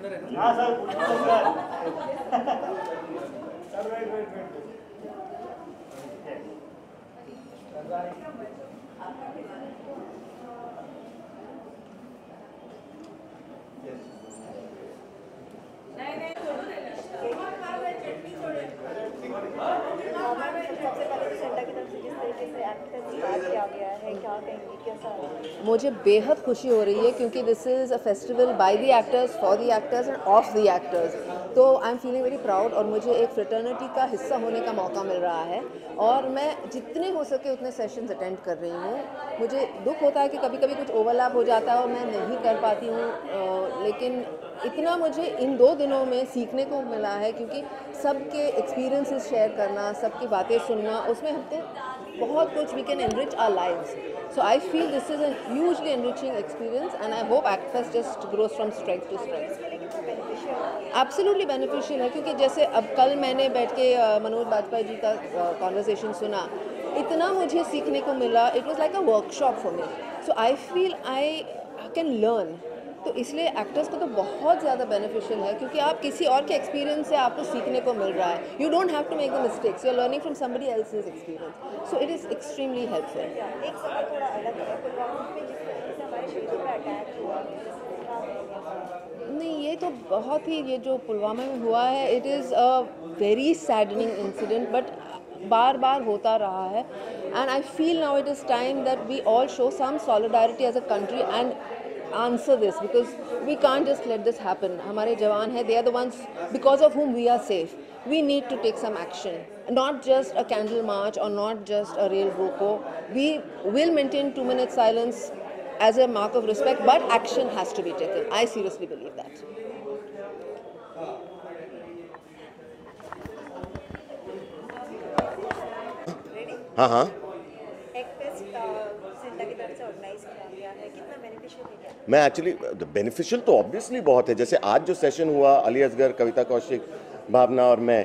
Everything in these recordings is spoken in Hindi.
अंदर है ना? हाँ sir sir. Sir wait wait wait. नहीं पहले मुझे बेहद खुशी हो रही है क्योंकि this is a festival by the actors for the actors and of the actors तो I am feeling very proud और मुझे एक फ्रेटर्निटी का हिस्सा होने का मौका मिल रहा है। और मैं जितने हो सके उतने सेशंस अटेंड कर रही हूँ। मुझे दुख होता है कि कभी कभी कुछ ओवरलैप हो जाता है और मैं नहीं कर पाती हूँ। लेकिन इतना मुझे इन दो दिनों में सीखने को मिला है क्योंकि सबके एक्सपीरियंसेस शेयर करना, सबकी बातें सुनना, उसमें हमको बहुत कुछ we can enrich our lives so I feel this is a hugely enriching experience and I hope actors just grows from strength to strength absolutely beneficial है क्योंकि जैसे अब कल मैंने बैठ के मनोज बाजपेयी जी का कॉन्वर्सेशन सुना। इतना मुझे सीखने को मिला। It was like a workshop for me so I feel I can learn तो इसलिए एक्टर्स को तो बहुत ज़्यादा बेनिफिशियल है क्योंकि आप किसी और के एक्सपीरियंस से आपको सीखने को मिल रहा है। You don't have to make the mistakes you are learning from somebody else is experience so it is extremely helpful एक सवाल थोड़ा अलग है। नहीं ये तो बहुत ही ये जो पुलवामा में हुआ है it is a very saddening incident but बार बार होता रहा है। And I feel now it is time that we all show some solidarity as a country and answer this because we can't just let this happen. Hamare jawan hai, they are the ones because of whom we are safe. We need to take some action, not just a candle march or not just a rail roko. We will maintain two minute silence as a mark of respect, but action has to be taken. I seriously believe that. Ready? Uh huh. मैं एक्चुअली बेनिफिशियल तो ऑब्वियसली बहुत है। जैसे आज जो सेशन हुआ, अली असगर, कविता कौशिक, भावना और मैं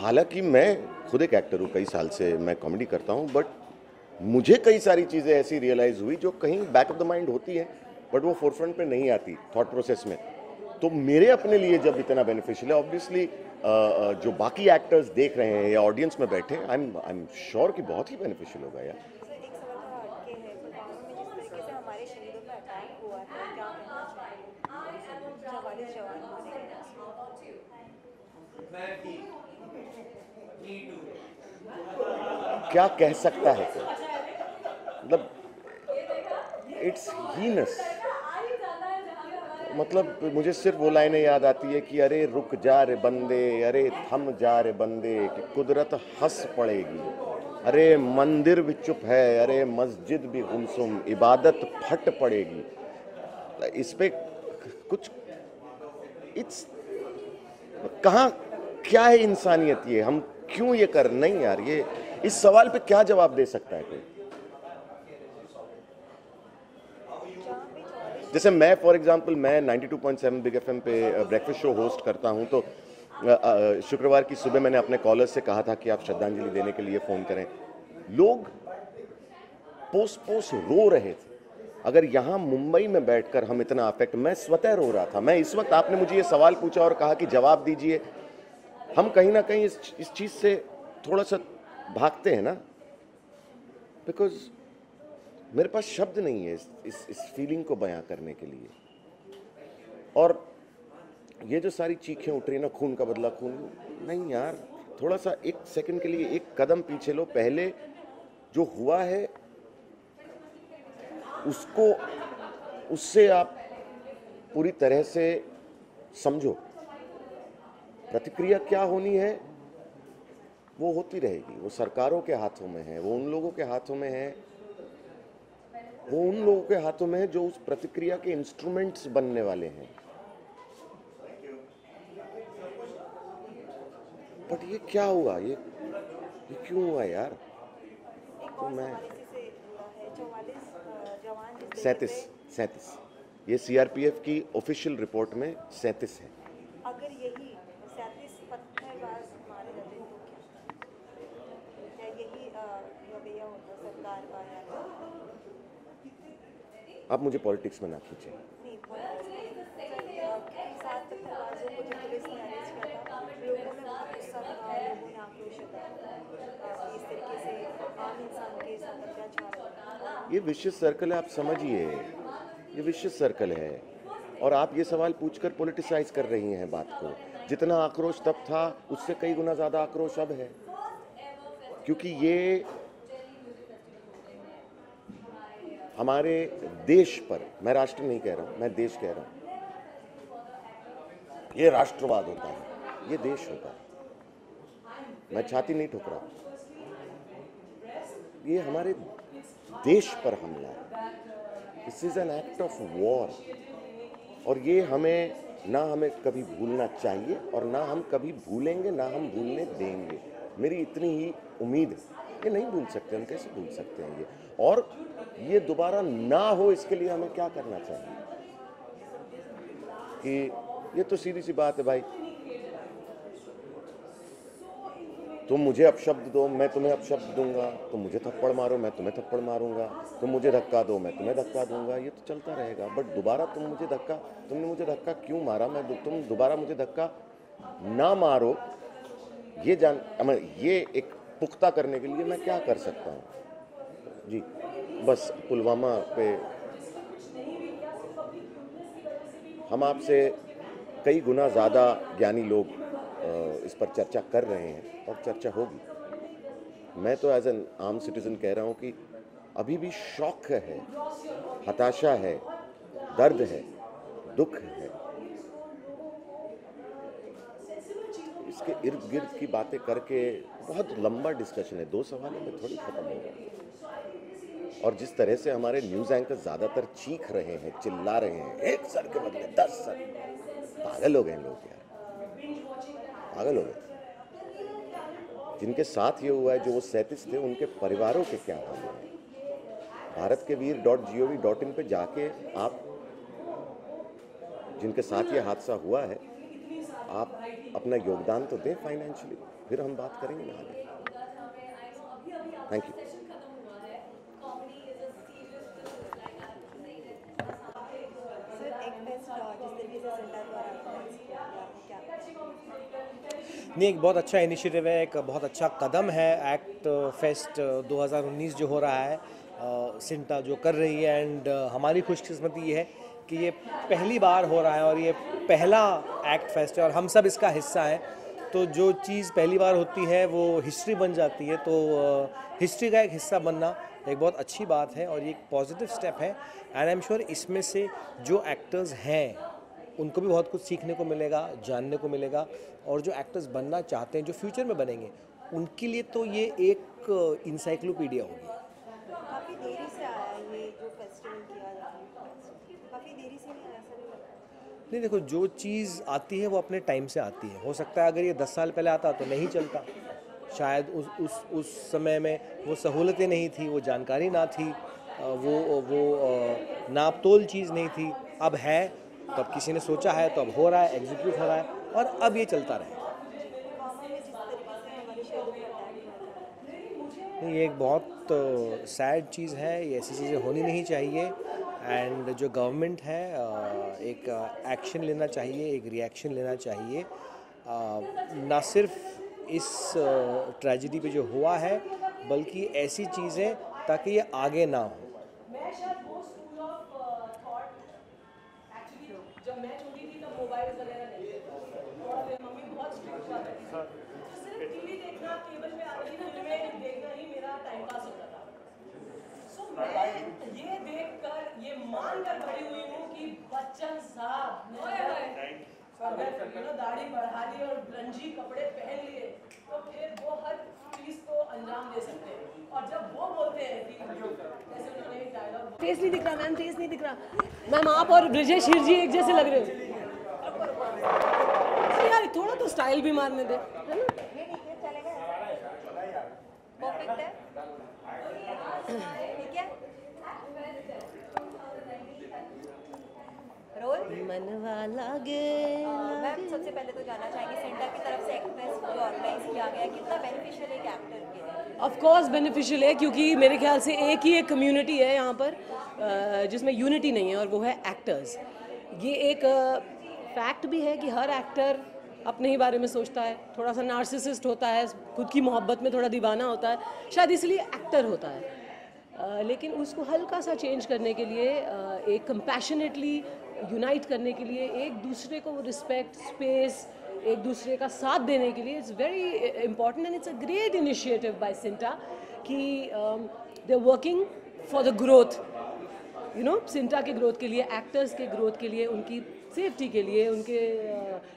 हालाँकि मैं खुद एक एक्टर हूँ, कई साल से मैं कॉमेडी करता हूँ बट मुझे कई सारी चीज़ें ऐसी रियलाइज़ हुई जो कहीं बैक ऑफ़ द माइंड होती है बट वो फोरफ्रंट पे नहीं आती थॉट प्रोसेस में। तो मेरे अपने लिए जब इतना बेनिफिशियल है ऑब्वियसली जो बाकी एक्टर्स देख रहे हैं या ऑडियंस में बैठे I am I am sure कि बहुत ही बेनिफिशियल होगा यार सर एक सवाल थोड़ा हटके है पुलवामा में जिस तरीके से हमारे शहीदों पर अटैक हुआ है क्या कहना चाहिए चवालीस जवान मारे गए क्या कह सकता है कोई? मतलब इट्स हीनस मतलब मुझे सिर्फ़ वो लाइनें याद आती है कि अरे, रुक जा रे बंदे, अरे, थम जा रे बंदे, कि कुदरत हंस पड़ेगी। अरे, मंदिर भी चुप है, अरे, मस्जिद भी गुमसुम, इबादत फट पड़ेगी। इस पर कुछ इट्स कहाँ, क्या है इंसानियत ये? हम क्यों ये कर, नहीं यार, ये इस सवाल पे क्या जवाब दे सकता है कोई? जैसे मैं फॉर एग्जांपल मैं 92.7 बिग एफएम पे ब्रेकफास्ट शो होस्ट करता हूँ तो अ, अ, शुक्रवार की सुबह मैंने अपने कॉलर से कहा था कि आप श्रद्धांजलि देने के लिए फ़ोन करें। लोग पोस पोस रो रहे थे। अगर यहाँ मुंबई में बैठकर हम इतना अफेक्ट मैं स्वतः रो रहा था। मैं इस वक्त आपने मुझे ये सवाल पूछा और कहा कि जवाब दीजिए। हम कहीं ना कहीं इस इस चीज़ से थोड़ा सा भागते हैं ना? बिकॉज़ मेरे पास शब्द नहीं है इस इस, इस फीलिंग को बयां करने के लिए। और ये जो सारी चीखें उठ रही ना खून का बदला खून नहीं यार थोड़ा सा एक सेकंड के लिए एक कदम पीछे लो। पहले जो हुआ है उसको उससे आप पूरी तरह से समझो। प्रतिक्रिया क्या होनी है? वो होती रहेगी। वो सरकारों के हाथों में है वो उन लोगों के हाथों में है वो उन लोगों के हाथों में है जो उस प्रतिक्रिया के इंस्ट्रूमेंट्स बनने वाले हैं। बट ये क्या हुआ? ये ये क्यों हुआ यार? तो मैं सैंतीस सैंतीस। ये सीआरपीएफ की ऑफिशियल रिपोर्ट में सैंतीस है अगर यही सैंतीस पत्थरबाज मारे जाते तो क्या का रवैया होता सरकार का आप मुझे पॉलिटिक्स में ना खींचें। ये विशिष्ट सर्कल है आप समझिए। ये विशिष्ट सर्कल है। और आप ये सवाल पूछकर पॉलिटिसाइज कर रही हैं बात को। जितना आक्रोश तब था उससे कई गुना ज़्यादा आक्रोश अब है। क्योंकि ये हमारे देश पर, मैं राष्ट्र नहीं कह रहा हूँ, मैं देश कह रहा हूँ। ये राष्ट्रवाद होता है, ये देश होता है। मैं छाती नहीं ठुक रहा ये हमारे देश पर हमला है। This is an act of war और ये हमें, ना हमें कभी भूलना चाहिए और ना हम कभी भूलेंगे, ना हम भूलने देंगे। मेरी इतनी ही उम्मीद है। ये नहीं भूल सकते, हम कैसे भूल सकते हैं ये? और ये दोबारा ना हो, इसके लिए हमें क्या करना चाहिए? कि ये तो सीधी सी बात है भाई। तुम मुझे अपशब्द दो, मैं तुम्हें अपशब्द दूँगा। तुम मुझे थप्पड़ मारो, मैं तुम्हें थप्पड़ मारूँगा। तुम मुझे धक्का दो, मैं तुम्हें धक्का दूँगा। ये तो चलता रहेगा। बट दोबारा तुम मुझे धक्का, तुमने मुझे धक्का क्यों मारा? मैं तुम दोबारा मुझे धक्का ना मारो। ये जान ये एक पुख्ता करने के लिए मैं क्या कर सकता हूँ? जी, बस पुलवामा पे हम आपसे कई गुना ज़्यादा ज्ञानी लोग इस पर चर्चा कर रहे हैं और चर्चा होगी। मैं तो एज एन आम सिटीजन कह रहा हूँ कि अभी भी शौक है, हताशा है, दर्द है, दुख है। इसके इर्द गिर्द की बातें करके बहुत लंबा डिस्कशन है। दो सवालों में थोड़ी खत्म हो होगा और जिस तरह से हमारे न्यूज़ एंकर ज़्यादातर चीख रहे हैं, चिल्ला रहे हैं, एक सर के बदले दस सर। पागल हो गए लोग यार। पागल हो गए। जिनके साथ ये हुआ है, जो वो सैंतीस थे, उनके परिवारों के क्या हाल हैं? भारत के वीर dot G O V dot in पर जाके आप, जिनके साथ ये हादसा हुआ है आप अपना योगदान तो दें फाइनेंशियली फिर हम बात करेंगे ना आगे। थैंक यू आपको क्या नहीं एक बहुत अच्छा इनिशिएटिव है एक बहुत अच्छा कदम है एक्ट फेस्ट 2019 जो हो रहा है सिंटा जो कर रही है एंड हमारी खुशकिस्मती ये है कि ये पहली बार हो रहा है और ये पहला एक्ट फेस्ट है और हम सब इसका हिस्सा हैं। तो जो चीज़ पहली बार होती है, वो हिस्ट्री बन जाती है। तो हिस्ट्री का एक हिस्सा बनना एक बहुत अच्छी बात है और ये एक पॉजिटिव स्टेप है। एंड आई एम श्योर इसमें से जो एक्टर्स हैं, उनको भी बहुत कुछ सीखने को मिलेगा, जानने को मिलेगा। और जो एक्टर्स बनना चाहते हैं, जो फ्यूचर में बनेंगे, उनके लिए तो ये एक इंसाइक्लोपीडिया होगी काफ़ी देरी से आया है ये जो फेस्टिवल किया जा रहा है काफ़ी देरी से नहीं आया ऐसा नहीं लगता नहीं, देखो, जो चीज़ आती है वो अपने टाइम से आती है। हो सकता है अगर ये दस साल पहले आता तो नहीं चलता। शायद उस उस उस समय में वो सहूलतें नहीं थी, वो जानकारी ना थी वो वो नापतोल चीज़ नहीं थी। अब है तो अब किसी ने सोचा है तो अब हो रहा है एग्जीक्यूट हो रहा है, और अब ये चलता रहे पुलवामा में जिस तरीके से हमारे शहरों में अटैक हुआ था नहीं, ये एक बहुत सैड चीज़ है ये ऐसी चीज़ें होनी नहीं चाहिए। एंड जो गवर्नमेंट है एक एक्शन लेना चाहिए एक रिएक्शन लेना चाहिए। ना सिर्फ़ इस ट्रेजिडी पे जो हुआ है बल्कि ऐसी चीज़ें ताकि ये आगे ना हो जब मैं छोटी थी तब मोबाइल वगैरह नहीं थे और फिर मम्मी बहुत स्ट्रिक्ट हुआ करती थी तो सिर्फ़ टीवी देखना केबल में आती फ़िल्में देखना ही मेरा टाइम पास होता था सो मैं ये देखकर ये कर बड़ी हुई हूँ कि बच्चन साहब ने अगर know, दाढ़ी बढ़ा ली और रंजी कपड़े पहन लिए तो फिर वो हर चीज़ को अंजाम दे सकते हैं। और जब वो बोलते हैं कि जैसे उन्होंने एक डायलॉग फेस नहीं दिख रहा मैम फेस नहीं दिख रहा। मैम आप और ब्रिजेश हिरजी एक जैसे लग रहे हो। यार थोड़ा तो स्टाइल भी मारने दे। है ना? ये परफेक्ट है ठीक है। रोल। मनवा लागे मैम सबसे पहले तो जाना चाहेंगे सेंटर की तरफ़ से जो ऑर्गेनाइज किया गया कितना बेनिफिशियल एक एक्टर के लिए? ऑफ़ कोर्स बेनिफिशियल है क्योंकि मेरे ख्याल से एक ही एक कम्युनिटी है यहाँ पर जिसमें यूनिटी नहीं है और वो है एक्टर्स ये एक फैक्ट भी है कि हर एक्टर अपने ही बारे में सोचता है। थोड़ा सा नार्सिसिस्ट होता है खुद की मोहब्बत में थोड़ा दीवाना होता है शायद इसलिए एक्टर होता है। अ, लेकिन उसको हल्का सा चेंज करने के लिए अ, एक कंपैशनेटली यूनाइट करने के लिए, एक दूसरे को रिस्पेक्ट स्पेस एक दूसरे का साथ देने के लिए it's very important and it's a great initiative by CINTAA कि they are working for the growth you know CINTAA के ग्रोथ के लिए एक्टर्स के ग्रोथ के लिए, उनकी सेफ्टी के लिए, उनके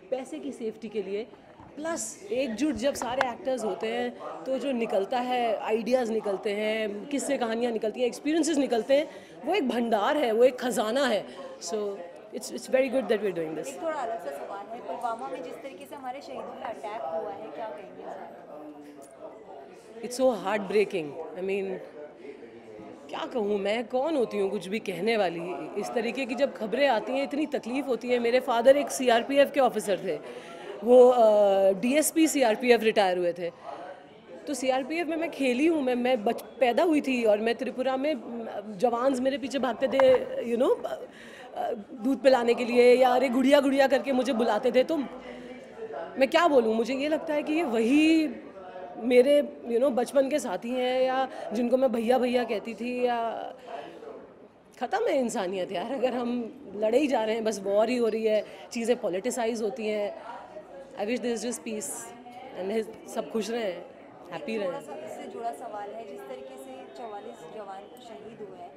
पैसे की सेफ्टी के लिए प्लस एकजुट जब सारे एक्टर्स होते हैं तो जो निकलता है आइडियाज़ निकलते हैं, किससे कहानियाँ निकलती हैं एक्सपीरियंसेस निकलते हैं, वो एक भंडार है, वो एक ख़जाना है। So it's it's very good that we are doing this एक थोड़ा अलग सा सवाल है पुलवामा में जिस तरीके से हमारे शहीदों में अटैक हुआ है क्या कहेंगे it's so heart breaking I mean क्या कहूँ मैं कौन होती हूँ कुछ भी कहने वाली? इस तरीके की जब खबरें आती हैं इतनी तकलीफ़ होती है। मेरे फादर एक सीआरपीएफ के ऑफिसर थे। वो डीएसपी सीआरपीएफ रिटायर हुए थे। तो सीआरपीएफ में मैं खेली हूँ मैं मैं बच पैदा हुई थी और मैं त्रिपुरा में जवान्स मेरे पीछे भागते थे यू नो दूध पिलाने के लिए या अरे गुड़िया गुड़िया करके मुझे बुलाते थे तो मैं क्या बोलूँ? मुझे ये लगता है कि ये वही मेरे यू नो बचपन के साथी हैं या जिनको मैं भैया भैया कहती थी या ख़त्म है इंसानियत यार। अगर हम लड़े ही जा रहे हैं, बस वॉर ही हो रही है, चीज़ें पॉलिटिसाइज होती हैं। I wish this just peace and सब खुश रहें हैप्पी रहें। जुड़ा सवाल है, जिस तरीके से चौवालीस जवान शहीद हुए हैं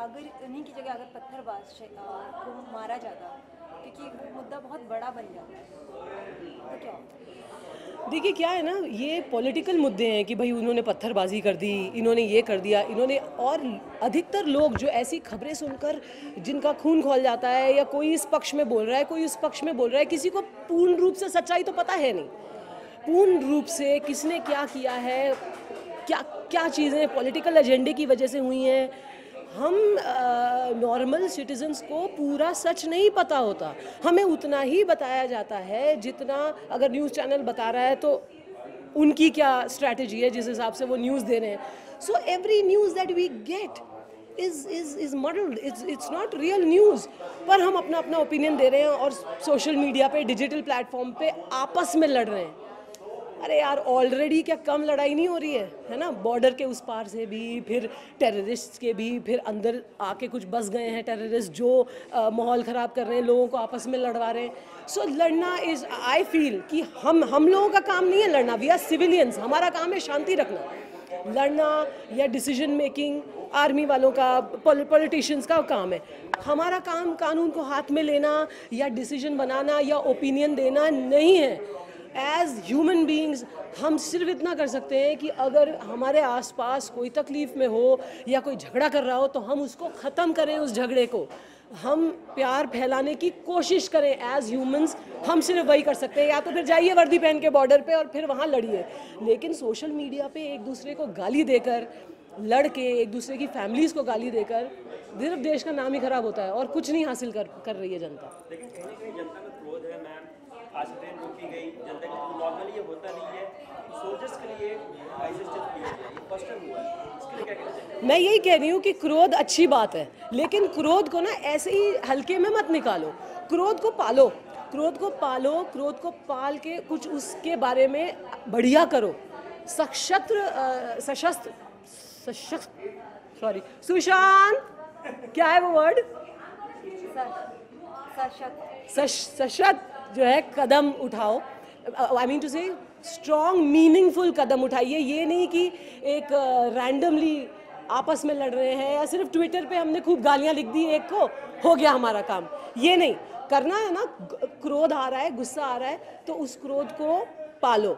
अगर उन्हीं की जगह अगर पत्थरबाज को मारा जाता, क्योंकि वो मुद्दा बहुत बड़ा बन जाता। तो क्या? देखिए, क्या है ना, ये पॉलिटिकल मुद्दे हैं कि भाई उन्होंने पत्थरबाजी कर दी, इन्होंने ये कर दिया, इन्होंने और अधिकतर लोग जो ऐसी खबरें सुनकर जिनका खून खोल जाता है या कोई इस पक्ष में बोल रहा है, कोई उस पक्ष में बोल रहा है, किसी को पूर्ण रूप से सच्चाई तो पता है नहीं। पूर्ण रूप से किसने क्या किया है, क्या क्या चीज़ें पॉलिटिकल एजेंडे की वजह से हुई हैं हम नॉर्मल सिटीजन्स को पूरा सच नहीं पता होता। हमें उतना ही बताया जाता है जितना अगर न्यूज़ चैनल बता रहा है तो उनकी क्या स्ट्रैटेजी है, जिस हिसाब से वो न्यूज़ दे रहे हैं। So every news that we get is is is modelled it's it's not real news पर हम अपना अपना ओपिनियन दे रहे हैं और सोशल मीडिया पे डिजिटल प्लेटफॉर्म पे आपस में लड़ रहे हैं। अरे यार ऑलरेडी क्या कम लड़ाई नहीं हो रही है? है ना? बॉर्डर के उस पार से भी फिर टेररिस्ट के भी फिर अंदर आके कुछ बस गए हैं टेररिस्ट जो माहौल ख़राब कर रहे हैं लोगों को आपस में लड़वा रहे हैं। सो so, लड़ना इज़ आई फील कि हम हम लोगों का काम नहीं है लड़ना। वी आर सिविलियंस हमारा काम है शांति रखना। लड़ना या डिसीज़न मेकिंग आर्मी वालों का पॉलिटिशियंस का काम है। हमारा काम कानून को हाथ में लेना या डिसीज़न बनाना या ओपिनियन देना नहीं है। एज ह्यूमन बींग्स हम सिर्फ़ इतना कर सकते हैं कि अगर हमारे आसपास कोई तकलीफ़ में हो या कोई झगड़ा कर रहा हो तो हम उसको ख़त्म करें उस झगड़े को। हम प्यार फैलाने की कोशिश करें। एज ह्यूमंस हम सिर्फ़ वही कर सकते हैं। या तो फिर जाइए वर्दी पहन के बॉर्डर पे और फिर वहाँ लड़िए। लेकिन सोशल मीडिया पे एक दूसरे को गाली देकर लड़ के एक दूसरे की फैमिलीज़ को गाली देकर, सिर्फ़ देश का नाम ही खराब होता है और कुछ नहीं हासिल कर कर रही है जनता लेकिन कहीं ना कहीं जनता में क्रोध है मैम आज ट्रेन रोकी गई जनता के नॉर्मली ये होता नहीं है। सोल्जर्स के लिए फ़र्स्ट टाइम हुआ इसके लिए क्या कहना चाहिए मैं यही कह रही हूँ कि क्रोध अच्छी बात है लेकिन क्रोध को ना ऐसे ही हल्के में मत निकालो। क्रोध को पालो क्रोध को पालो क्रोध को पाल के कुछ उसके बारे में बढ़िया करो। सशस्त्र सशस्त्र सशस्त्र सॉरी सुशांत क्या है वो वर्ड सशक्त सशक्त जो है, कदम उठाओ। I mean to say strong meaningful कदम उठाइए। ये नहीं कि एक रैंडमली आपस में लड़ रहे हैं या सिर्फ़ ट्विटर पे हमने खूब गालियाँ लिख दी, एक को हो गया हमारा काम। ये नहीं। करना है ना क्रोध आ रहा है, गुस्सा आ रहा है तो उस क्रोध को पालो।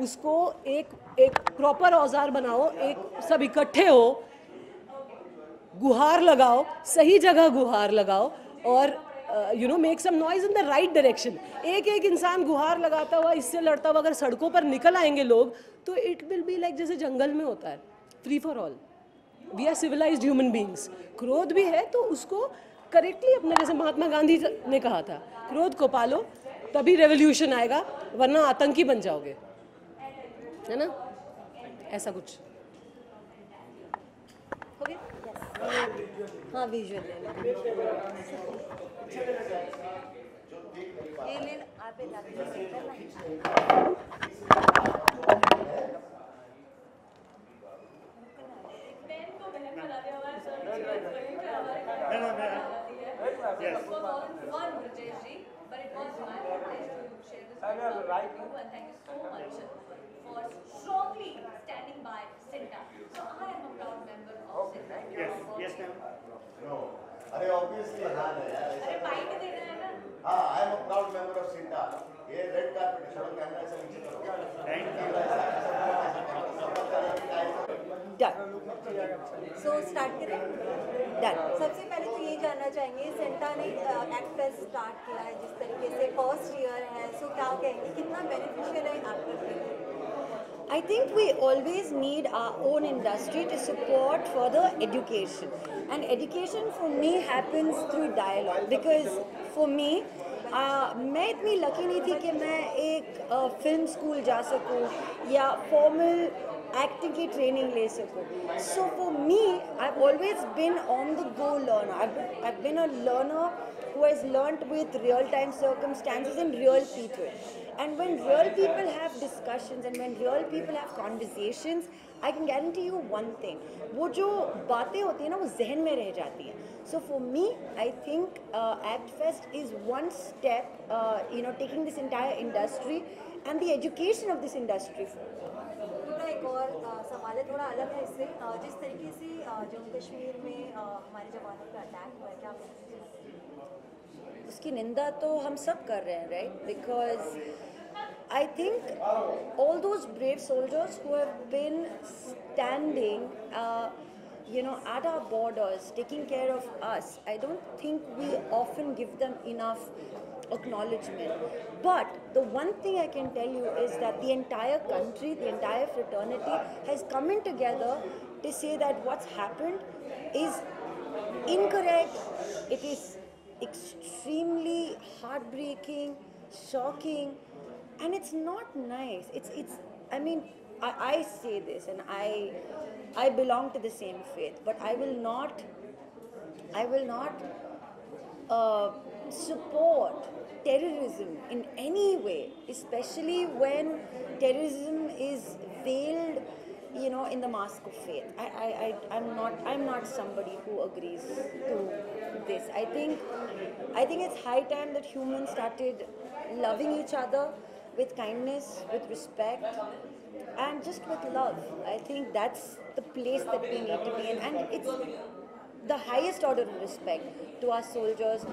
उसको एक एक प्रॉपर औज़ार बनाओ, एक सब इकट्ठे हो। गुहार लगाओ, सही जगह गुहार लगाओ और you know make some noise in the right direction एक एक इंसान गुहार लगाता हुआ, इससे लड़ता हुआ, अगर सड़कों पर निकल आएँगे लोग तो इट विल बी लाइक जैसे जंगल में होता है. Free for all we are civilized human beings क्रोध भी है तो उसको करेक्टली अपने, जैसे महात्मा गांधी ने कहा था, क्रोध को पालो, तभी रेवोल्यूशन आएगा, वरना आतंकी बन जाओगे. है ना? ऐसा कुछ. हो गया हाँ visual ये ले लो, आप एक आदमी से करना। पेन को बहन बना दिया हमारे सर ने वहीं पे हमारे No, no, no. Yes. It was all fun, Brijesh ji, but it was my pleasure to share this with you. And thank you so much for strongly standing by Sinta. So I am a proud member of Sinta. Yes, yes, ma'am. No. अरे ऑब्वियसली हाँ ना यार अरे पाई के देना है ना। हाँ I am a proud member of CINTAA ये रेड कार्पेट है थोड़ा कैमरा से नीचे करो। You. डन सो स्टार्ट करें? डन सबसे पहले तो ये जानना चाहेंगे सेंटा ने एक्ट फेस्ट स्टार्ट किया है जिस तरीके से फ़र्स्ट ईयर है सो क्या कहेंगे कितना बेनिफिशियल है एक्टर के लिए? I think we always need our own industry to support further education. And education for me happens through dialogue because for me, uh, मैं इतनी लकी नहीं थी कि मैं एक फिल्म स्कूल जा सकूं या फॉर्मल एक्टिंग की ट्रेनिंग ले सकूं so for me I always been on the go learner I been a learner who has learnt with real time circumstances and real people. And when real people have discussions and when real people have conversations, I can guarantee you one thing. वो जो बातें होती हैं ना वो जहन में रह जाती हैं So for me, I think uh, Act Fest is one step, uh, you know, taking this entire industry and the education of this industry forward. मेरा एक और अ, सवाल है थोड़ा अलग है इससे अ, जिस तरीके से अ, जम्मू कश्मीर में अ, हमारे जवानों पर अटैक हुआ है क्या आप इससे बताएँगे? उसकी निंदा तो हम सब कर रहे हैं right because I think all those brave soldiers who have been standing, uh, you know, at our borders, taking care of us, I don't think we often give them enough acknowledgement. But the one thing I can tell you is that the entire country, the entire fraternity has come in together to say that what's happened is incorrect, it is extremely heartbreaking, shocking, and it's not nice. It's it's i mean I, I say this and i i belong to the same faith but i will not i will not uh, support terrorism in any way especially when terrorism is veiled you know in the mask of faith. I, I, I i'm not i'm not somebody who agrees to this. I think i think it's high time that humans started loving each other with kindness with respect and just with love i think that's the place that we need to be in and it's the highest order of respect to our soldiers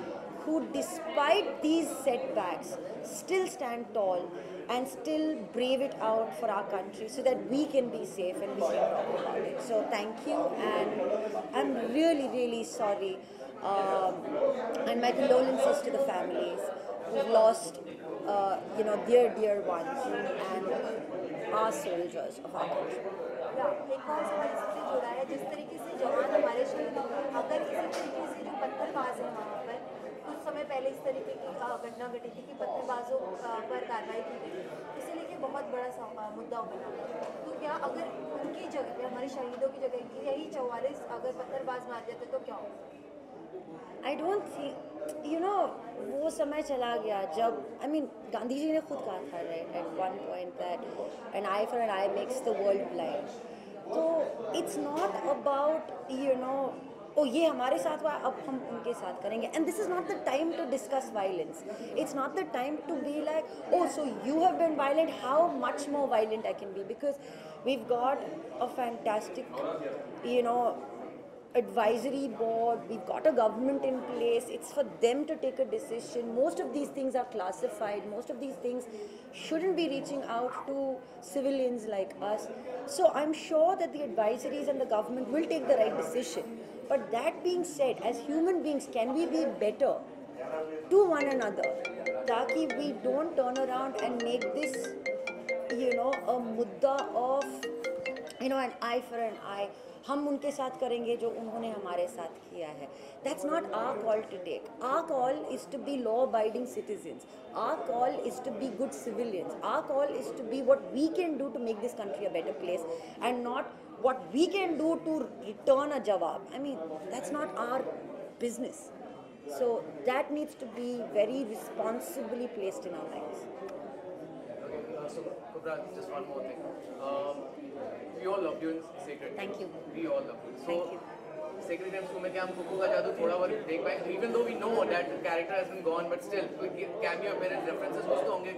who, despite these setbacks, still stand tall and still brave it out for our country so that we can be safe and we can talk about it. So, thank you, and I'm really, really sorry. Um, and my condolences to the families who've lost, uh, you know, dear, dear ones and our soldiers of our country. जिस तरीके से जवान हमारे शहीद अगर इसी तरीके से जो पत्थरबाज है वहाँ पर कुछ समय पहले इस तरीके की घटना घटी थी कि पत्थरबाजों पर कार्रवाई की गई। इसे लेके बहुत बड़ा मुद्दा बना तो क्या अगर उनकी जगह पे हमारे शहीदों की जगह यही चौवालीस अगर पत्थरबाज मार जाते तो क्या होगा I don't think you know वो समय चला गया जब आई मीन गांधी जी ने खुद कहा था right at one point that an eye for an eye makes the world blind तो it's not about you know oh ये हमारे साथ हुआ, अब हम उनके साथ करेंगे. And this is not the time to discuss violence it's not the time to be like oh so you have been violent how much more violent I can be because we've got a fantastic you know advisory board. We've got a government in place. It's for them to take a decision. Most of these things are classified. Most of these things shouldn't be reaching out to civilians like us. So i'm sure that the advisories and the government will take the right decision. But that being said as human beings can we be better to one another? Taki we don't turn around and make this you know a mudda of You know N I for N I हम उनके साथ करेंगे जो उन्होंने हमारे साथ किया है that's not our call to take our call is to be law abiding citizens our call is to be good civilians our call is to be what we can do to make this country a better place and not what we can do to return a jawab. I mean, that's not our business. So that needs to be very responsibly placed in our lives. Uh, so, Kubra, just one more thing. Um, we all love you in Sacred. Thank you. We all love you. So, Thank you. Sacred Times. Sume Kam Kuku ka jadoo thoda aur dekh. Even though we know that the character has been gone, but still, cameo appearance references kuch to.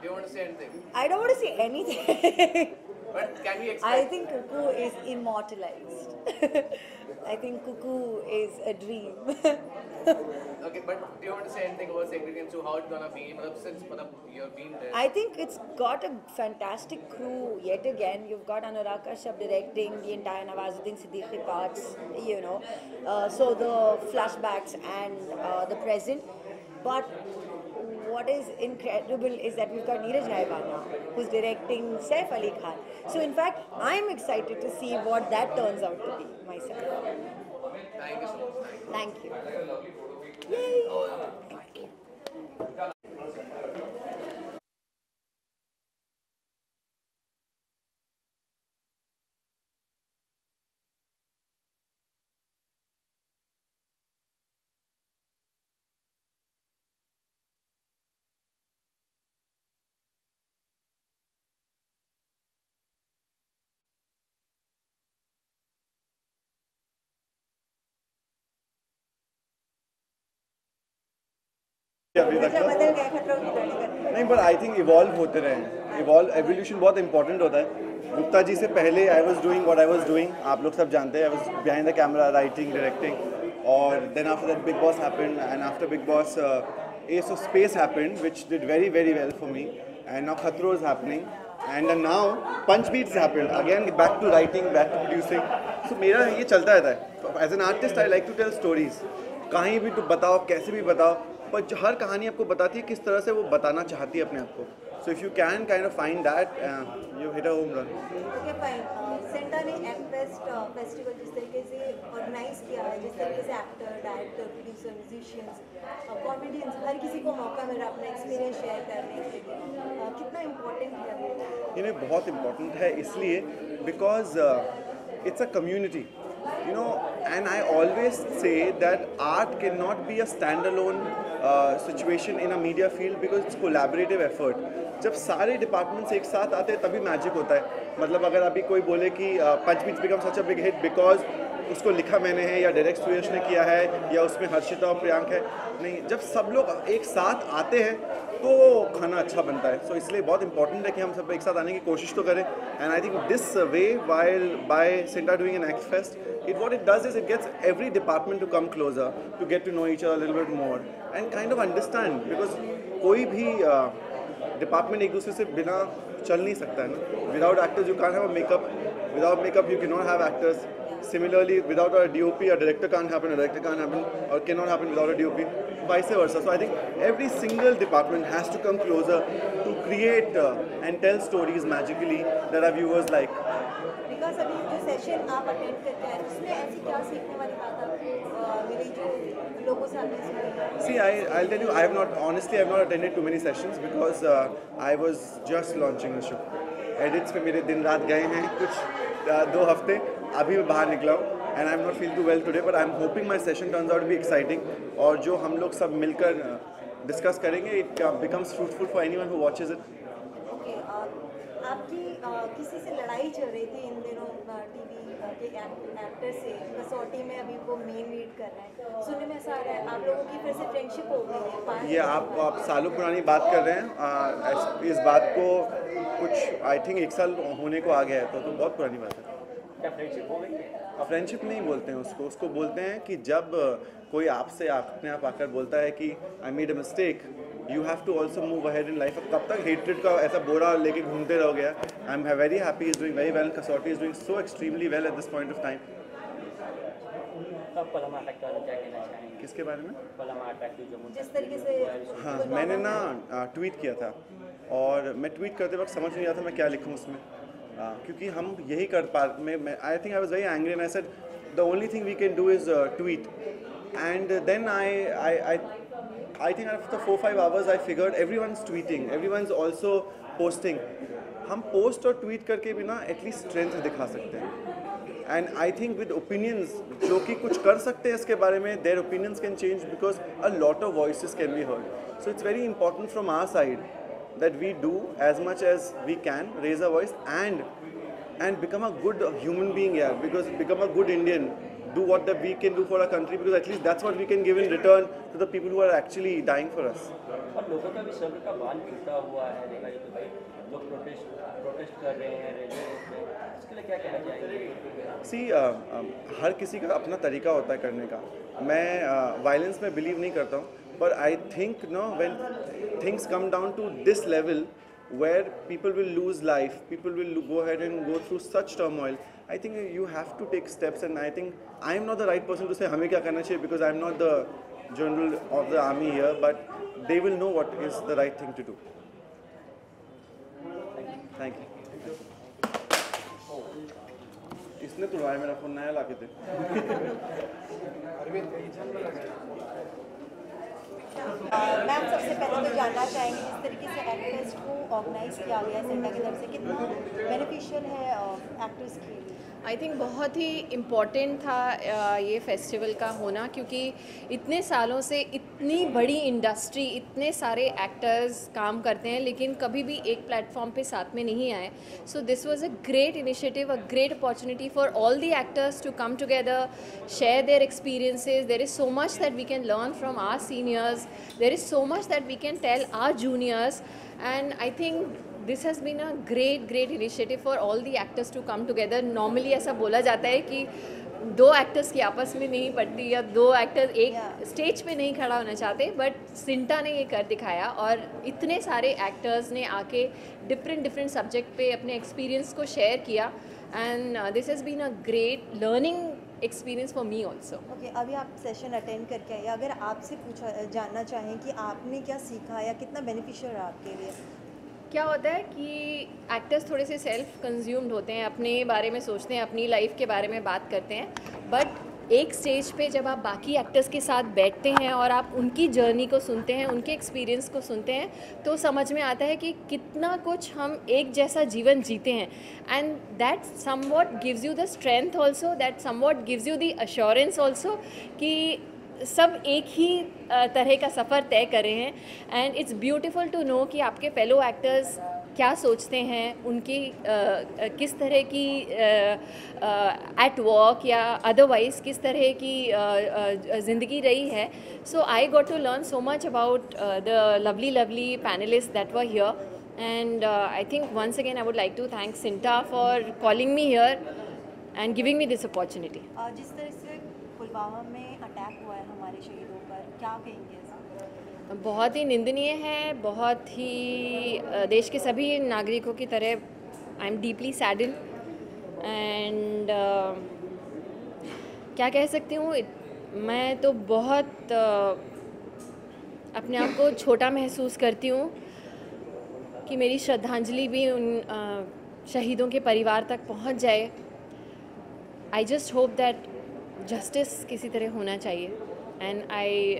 Do you want to say anything? I don't want to say anything. but can we expect? I think Kuku is immortalized. I think cuckoo is a dream. okay, but do you want to say anything about Segregance too? How it's gonna be? Since you've been there. I think it's got a fantastic crew yet again. You've got Anurag Kashyap directing the entire Nawazuddin Siddiqui parts, you know. Uh, so the flashbacks and uh, the present. But what is incredible is that we've got Neeraj Raiwana who's directing Saif Ali Khan. So in fact, I'm excited to see what that turns out to be myself. thank you so much thank you. Thank you. Yay! Oh, अभी तक नहीं पर आई थिंक इवॉल्व होते रहे। इवॉल्व एवोल्यूशन बहुत इंपॉर्टेंट होता है। गुप्ता जी से पहले I was doing what I was doing आप लोग सब जानते हैं I was behind the camera writing directing और then after that Bigg Boss happened and after Bigg Boss ace of space happened which did very very well for me and now Khatron is happening and now punch beat happened again back to writing back to producing so मेरा ये चलता रहता है। As an artist I like to tell stories कहीं भी तो बताओ कैसे भी बताओ। पर हर कहानी आपको बताती है किस तरह से वो बताना चाहती है अपने आप को। So if you can kind of find that you hit a home run CINTAA ने फेस्टिवल जिस तरीके से ऑर्गेनाइज किया है जिस तरीके से actor director producer musicians comedians हर किसी को मौका मिल रहा अपना एक्सपीरियंस शेयर करने के लिए। Uh, कितना इम्पोर्टेंट है ये बहुत इम्पोर्टेंट है इसलिए because it's a community you know and i always say that art cannot be a standalone uh, situation in a media field because it's collaborative effort जब सारे डिपार्टमेंट्स एक साथ आते हैं तभी मैजिक होता है मतलब अगर अभी कोई बोले कि punch beat become such a big hit because उसको लिखा मैंने है या डायरेक्ट सुयश ने किया है या उसमें हर्षिता और प्रियांक है नहीं जब सब लोग एक साथ आते हैं तो खाना अच्छा बनता है। सो so, इसलिए बहुत इंपॉर्टेंट है कि हम सब एक साथ आने की कोशिश तो करें। And I think this way while by CINTAA doing an act fest it what it does is it gets every department to come closer to get to know each a little bit more and kind of understand because कोई भी डिपार्टमेंट uh, एक दूसरे से बिना चल नहीं सकता है ना। Without actors you can have makeup without makeup you can not have actors similarly without a D O P director can happen director can happen और can not happen without a D O P vice versa so I think every single department has to come closer to create and tell stories magically there are viewers like because अभी जो सेशन आप अटेंड करते हैं उसमें ऐसी क्या सीखने वाली बात आपको uh, मिली जो लोगों से आपने See, I, I'll tell you, I have not, honestly, I have not attended too many sessions because uh, I was just launching the show. Edits पे मेरे दिन रात गए हैं कुछ uh, दो हफ़्ते अभी मैं बाहर निकला हूँ and I am not feel too well today but I am hoping my session turns out be exciting और जो हम लोग सब मिलकर डिस्कस करेंगे it becomes fruitful for anyone who watches it आपकी किसी से लड़ाई चल रही थी इन दिनों टीवी के एक्टर से? कसौटी में अभी वो मेन लीड कर रहे हैं। सुनने में ऐसा आ रहा है आप लोगों की फिर से फ्रेंडशिप हो गई है? ये आप आप सालों पुरानी बात कर रहे हैं आ, इस- इस बात को कुछ आई थिंक एक साल होने को आ गया है तो, तो बहुत पुरानी बात है। क्या फ्रेंडशिप हो गई? है फ्रेंडशिप नहीं बोलते हैं उसको उसको बोलते हैं कि जब कोई आपसे अपने आप आकर बोलता है कि I made a mistake you have to also move ahead in life कब तक हेटरेड का ऐसा बोरा लेके घूमते रहोगे I am very happy is doing very well Kasautii is doing so extremely well at this point of time किसके बारे में? जिस तरीके से हाँ। मैंने ना ट्वीट किया था। और मैं ट्वीट करते वक्त समझ नहीं आता मैं क्या लिखूँ उसमें। क्योंकि हम यही कर पा मैं I think I was very angry and I said the only thing we can do is tweet and then I I I I think after four five hours, I figured everyone's tweeting, everyone's also posting. हम पोस्ट और ट्वीट करके भी ना एटलीस्ट स्ट्रेंथ दिखा सकते हैं and I think with opinions जो कि कुछ कर सकते हैं इसके बारे में their opinions can change because a lot of voice can be heard so it's very important from our side that we do as much as we can raise our voice and and become a good human being yeah because become a good indian do what that we can do for our country because at least that's what we can give in return to the people who are actually dying for us और लोगों का भी सब्र का बांध टूटा हुआ है देखा जाए तो भाई लोग प्रोटेस्ट प्रोटेस्ट कर रहे हैं रेडियो में इसके लिए क्या कहना चाहेंगे सी हर किसी का अपना तरीका होता है करने का मैं वायलेंस में बिलीव नहीं करता हूँ but I think no when things come down to this level where people will lose life, people will go ahead and go through such turmoil. I think you have to take steps, and I think I am not the right person to say हमें क्या करना चाहिए because I am not the general of the army here, but they will know what is the right thing to do. Thank you. इसने तुड़वाया मेरा फोन नया ला के दे मैम, सबसे पहले तो जानना चाहेंगे जिस तरीके से एक्टर्स को ऑर्गेनाइज किया गया है सेंटा की तरफ़ से, कितना बेनिफिशियल है एक्टर्स के लिए? आई थिंक बहुत ही इंपॉर्टेंट था ये फेस्टिवल का होना क्योंकि इतने सालों से इतनी बड़ी इंडस्ट्री इतने सारे एक्टर्स काम करते हैं, लेकिन कभी भी एक प्लेटफॉर्म पे साथ में नहीं आए। So this was a great initiative a great opportunity for all the actors to come together share their experiences there is so much that we can learn from our seniors there is so much that we can tell our juniors and I think this has been a great great initiative for all the actors to come together normally ऐसा बोला जाता है कि दो एक्टर्स की आपस में नहीं पड़ती या दो एक्टर्स एक स्टेज पे नहीं खड़ा होना चाहते बट सिंटा ने ये कर दिखाया और इतने सारे एक्टर्स ने आके डिफरेंट डिफरेंट सब्जेक्ट पे अपने एक्सपीरियंस को शेयर किया. And this has been a great learning experience for me also okay अभी आप सेशन अटेंड करके आए अगर आपसे पूछा जानना चाहें कि आपने क्या सीखा या कितना बेनिफिशियल रहा आपके लिए? क्या होता है कि एक्टर्स थोड़े से सेल्फ कंज्यूम्ड होते हैं, अपने बारे में सोचते हैं, अपनी लाइफ के बारे में बात करते हैं। बट एक स्टेज पे जब आप बाकी एक्टर्स के साथ बैठते हैं और आप उनकी जर्नी को सुनते हैं, उनके एक्सपीरियंस को सुनते हैं तो समझ में आता है कि कितना कुछ हम एक जैसा जीवन जीते हैं। And that somewhat gives you the strength also that somewhat gives you the assurance also कि सब एक ही तरह का सफ़र तय करे हैं। And it's beautiful to know कि आपके फेलो एक्टर्स क्या सोचते हैं उनकी अ, किस तरह की एट वर्क या अदरवाइज़ किस तरह की ज़िंदगी रही है। So I got to learn so much about the lovely lovely panelist that were here and uh, I think once again I would like to thank Sinta for calling me here and giving me this opportunity. अ, जिस तरह से पुलवामा में अटैक हुआ है हमारे शहीदों पर क्या कहेंगे बहुत ही निंदनीय है बहुत ही देश के सभी नागरिकों की तरह I am deeply saddened and क्या कह सकती हूँ मैं तो बहुत अ, अपने आप को छोटा महसूस करती हूँ कि मेरी श्रद्धांजलि भी उन अ, शहीदों के परिवार तक पहुँच जाए। I just hope that justice किसी तरह होना चाहिए। And I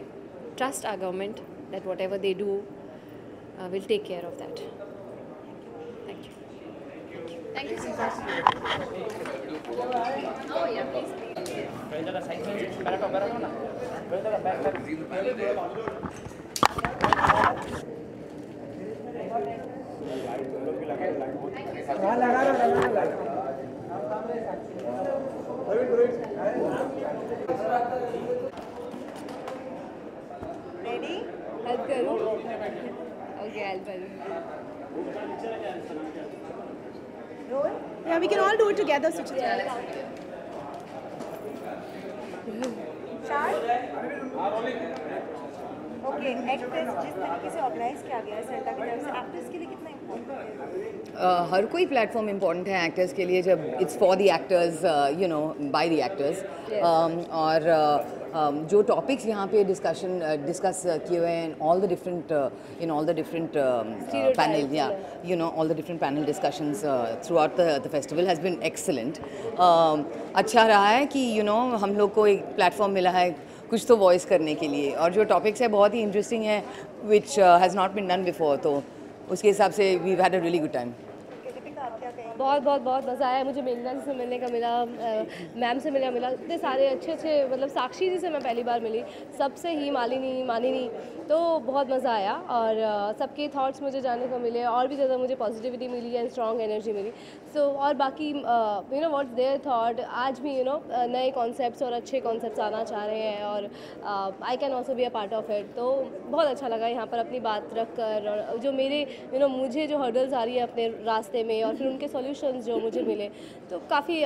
trust our government that whatever they do will take care of that thank you thank you so कहीं जगह साइड में बैठ हो बैठ रेडी हेल्प करूँ। ओके हेल्प करूँ। Role Yeah, we can all do it together, Suchitra. चार ओके एक्टर्स जिस तरीके से ऑर्गेनाइज किया गया है सेंटा की तरफ़ से एक्टर्स के लिए कितना Uh, हर कोई प्लेटफॉर्म इंपॉर्टेंट है एक्टर्स के लिए जब it's for the actors you know by the actors और uh, um, जो टॉपिक्स यहाँ पे डिस्कशन डिस्कस किए हुए हैं all the different in all the different panel या you know all the different panel discussions throughout the festival has excellent. Um, अच्छा रहा है कि यू you नो know हम लोग को एक प्लेटफॉर्म मिला है कुछ तो वॉइस करने के लिए और जो टॉपिक्स है बहुत ही इंटरेस्टिंग है which has not been done before तो उसके हिसाब से we had a really good time बहुत बहुत बहुत मज़ा आया मुझे मेघना जी से मिलने का मिला मैम से मिलने मिला। इतने सारे अच्छे अच्छे मतलब साक्षी जी से मैं पहली बार मिली सबसे ही मालिनी मानिनी तो बहुत मज़ा आया और सबके थाट्स मुझे जानने को मिले और भी ज़्यादा मुझे पॉजिटिविटी मिली एंड स्ट्रॉन्ग एनर्जी मिली। सो और बाकी you know what's their thought आज भी यू नो नए कॉन्सेप्ट्स और अच्छे कॉन्सेप्ट्स आना चाह रहे हैं और I can also be a part of it तो बहुत अच्छा लगा यहाँ पर अपनी बात रख कर और जो मेरे यू you नो know, मुझे जो हर्डल्स आ रही है अपने रास्ते में और फिर उनके सॉल्यूशंस जो मुझे मिले। तो काफ़ी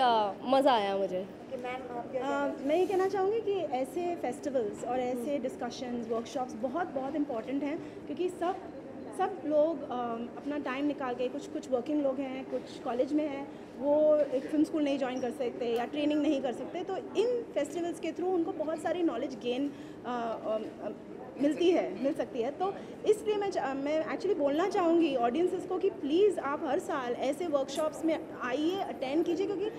मज़ा आया मुझे। मैं ये कहना चाहूँगी कि ऐसे फेस्टिवल्स और ऐसे डिस्कशंस वर्कशॉप्स बहुत बहुत इंपॉर्टेंट हैं क्योंकि सब सब लोग आ, अपना टाइम निकाल के कुछ कुछ वर्किंग लोग हैं कुछ कॉलेज में हैं वो एक फ़िल्म स्कूल नहीं ज्वाइन कर सकते या ट्रेनिंग नहीं कर सकते। तो इन फेस्टिवल्स के थ्रू उनको बहुत सारी नॉलेज गेन मिलती है मिल सकती है। तो इसलिए मैं मैं एक्चुअली बोलना चाहूँगी ऑडियंसेस को कि प्लीज़ आप हर साल ऐसे वर्कशॉप्स में आइए अटेंड कीजिए क्योंकि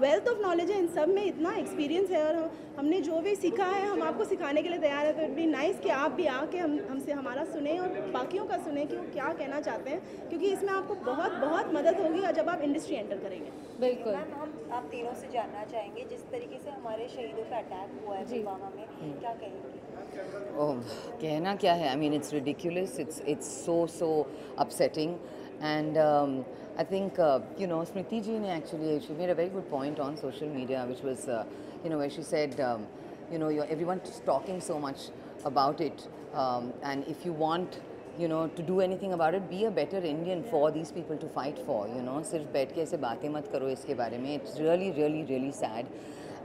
वेल्थ ऑफ़ नॉलेज है इन सब में इतना एक्सपीरियंस है और हमने जो भी सीखा है हम आपको सिखाने के लिए तैयार है। तो इट बी नाइस कि आप भी आके हम हमसे हमारा सुने और बाकियों का सुने कि वो क्या कहना चाहते हैं क्योंकि इसमें आपको बहुत बहुत मदद होगी और जब आप इंडस्ट्री एंटर करेंगे। बिल्कुल। हम आप तीनों से जानना चाहेंगे जिस तरीके से हमारे शहीदों का अटैक हुआ है पुलवामा में क्या कहेंगे? Oh, कहना क्या है I mean it's ridiculous it's it's so so upsetting and I think, uh, you know, Smriti ji actually, she made a very good point on social media, which was, uh, you know, where she said, um, you know, everyone's talking so much about it. Um, and if you want, you know, to do anything about it, be a better Indian for these people to fight for, you know. सिर्फ बैठ के ऐसे बातें मत करो इसके बारे में. It's really, really, really sad.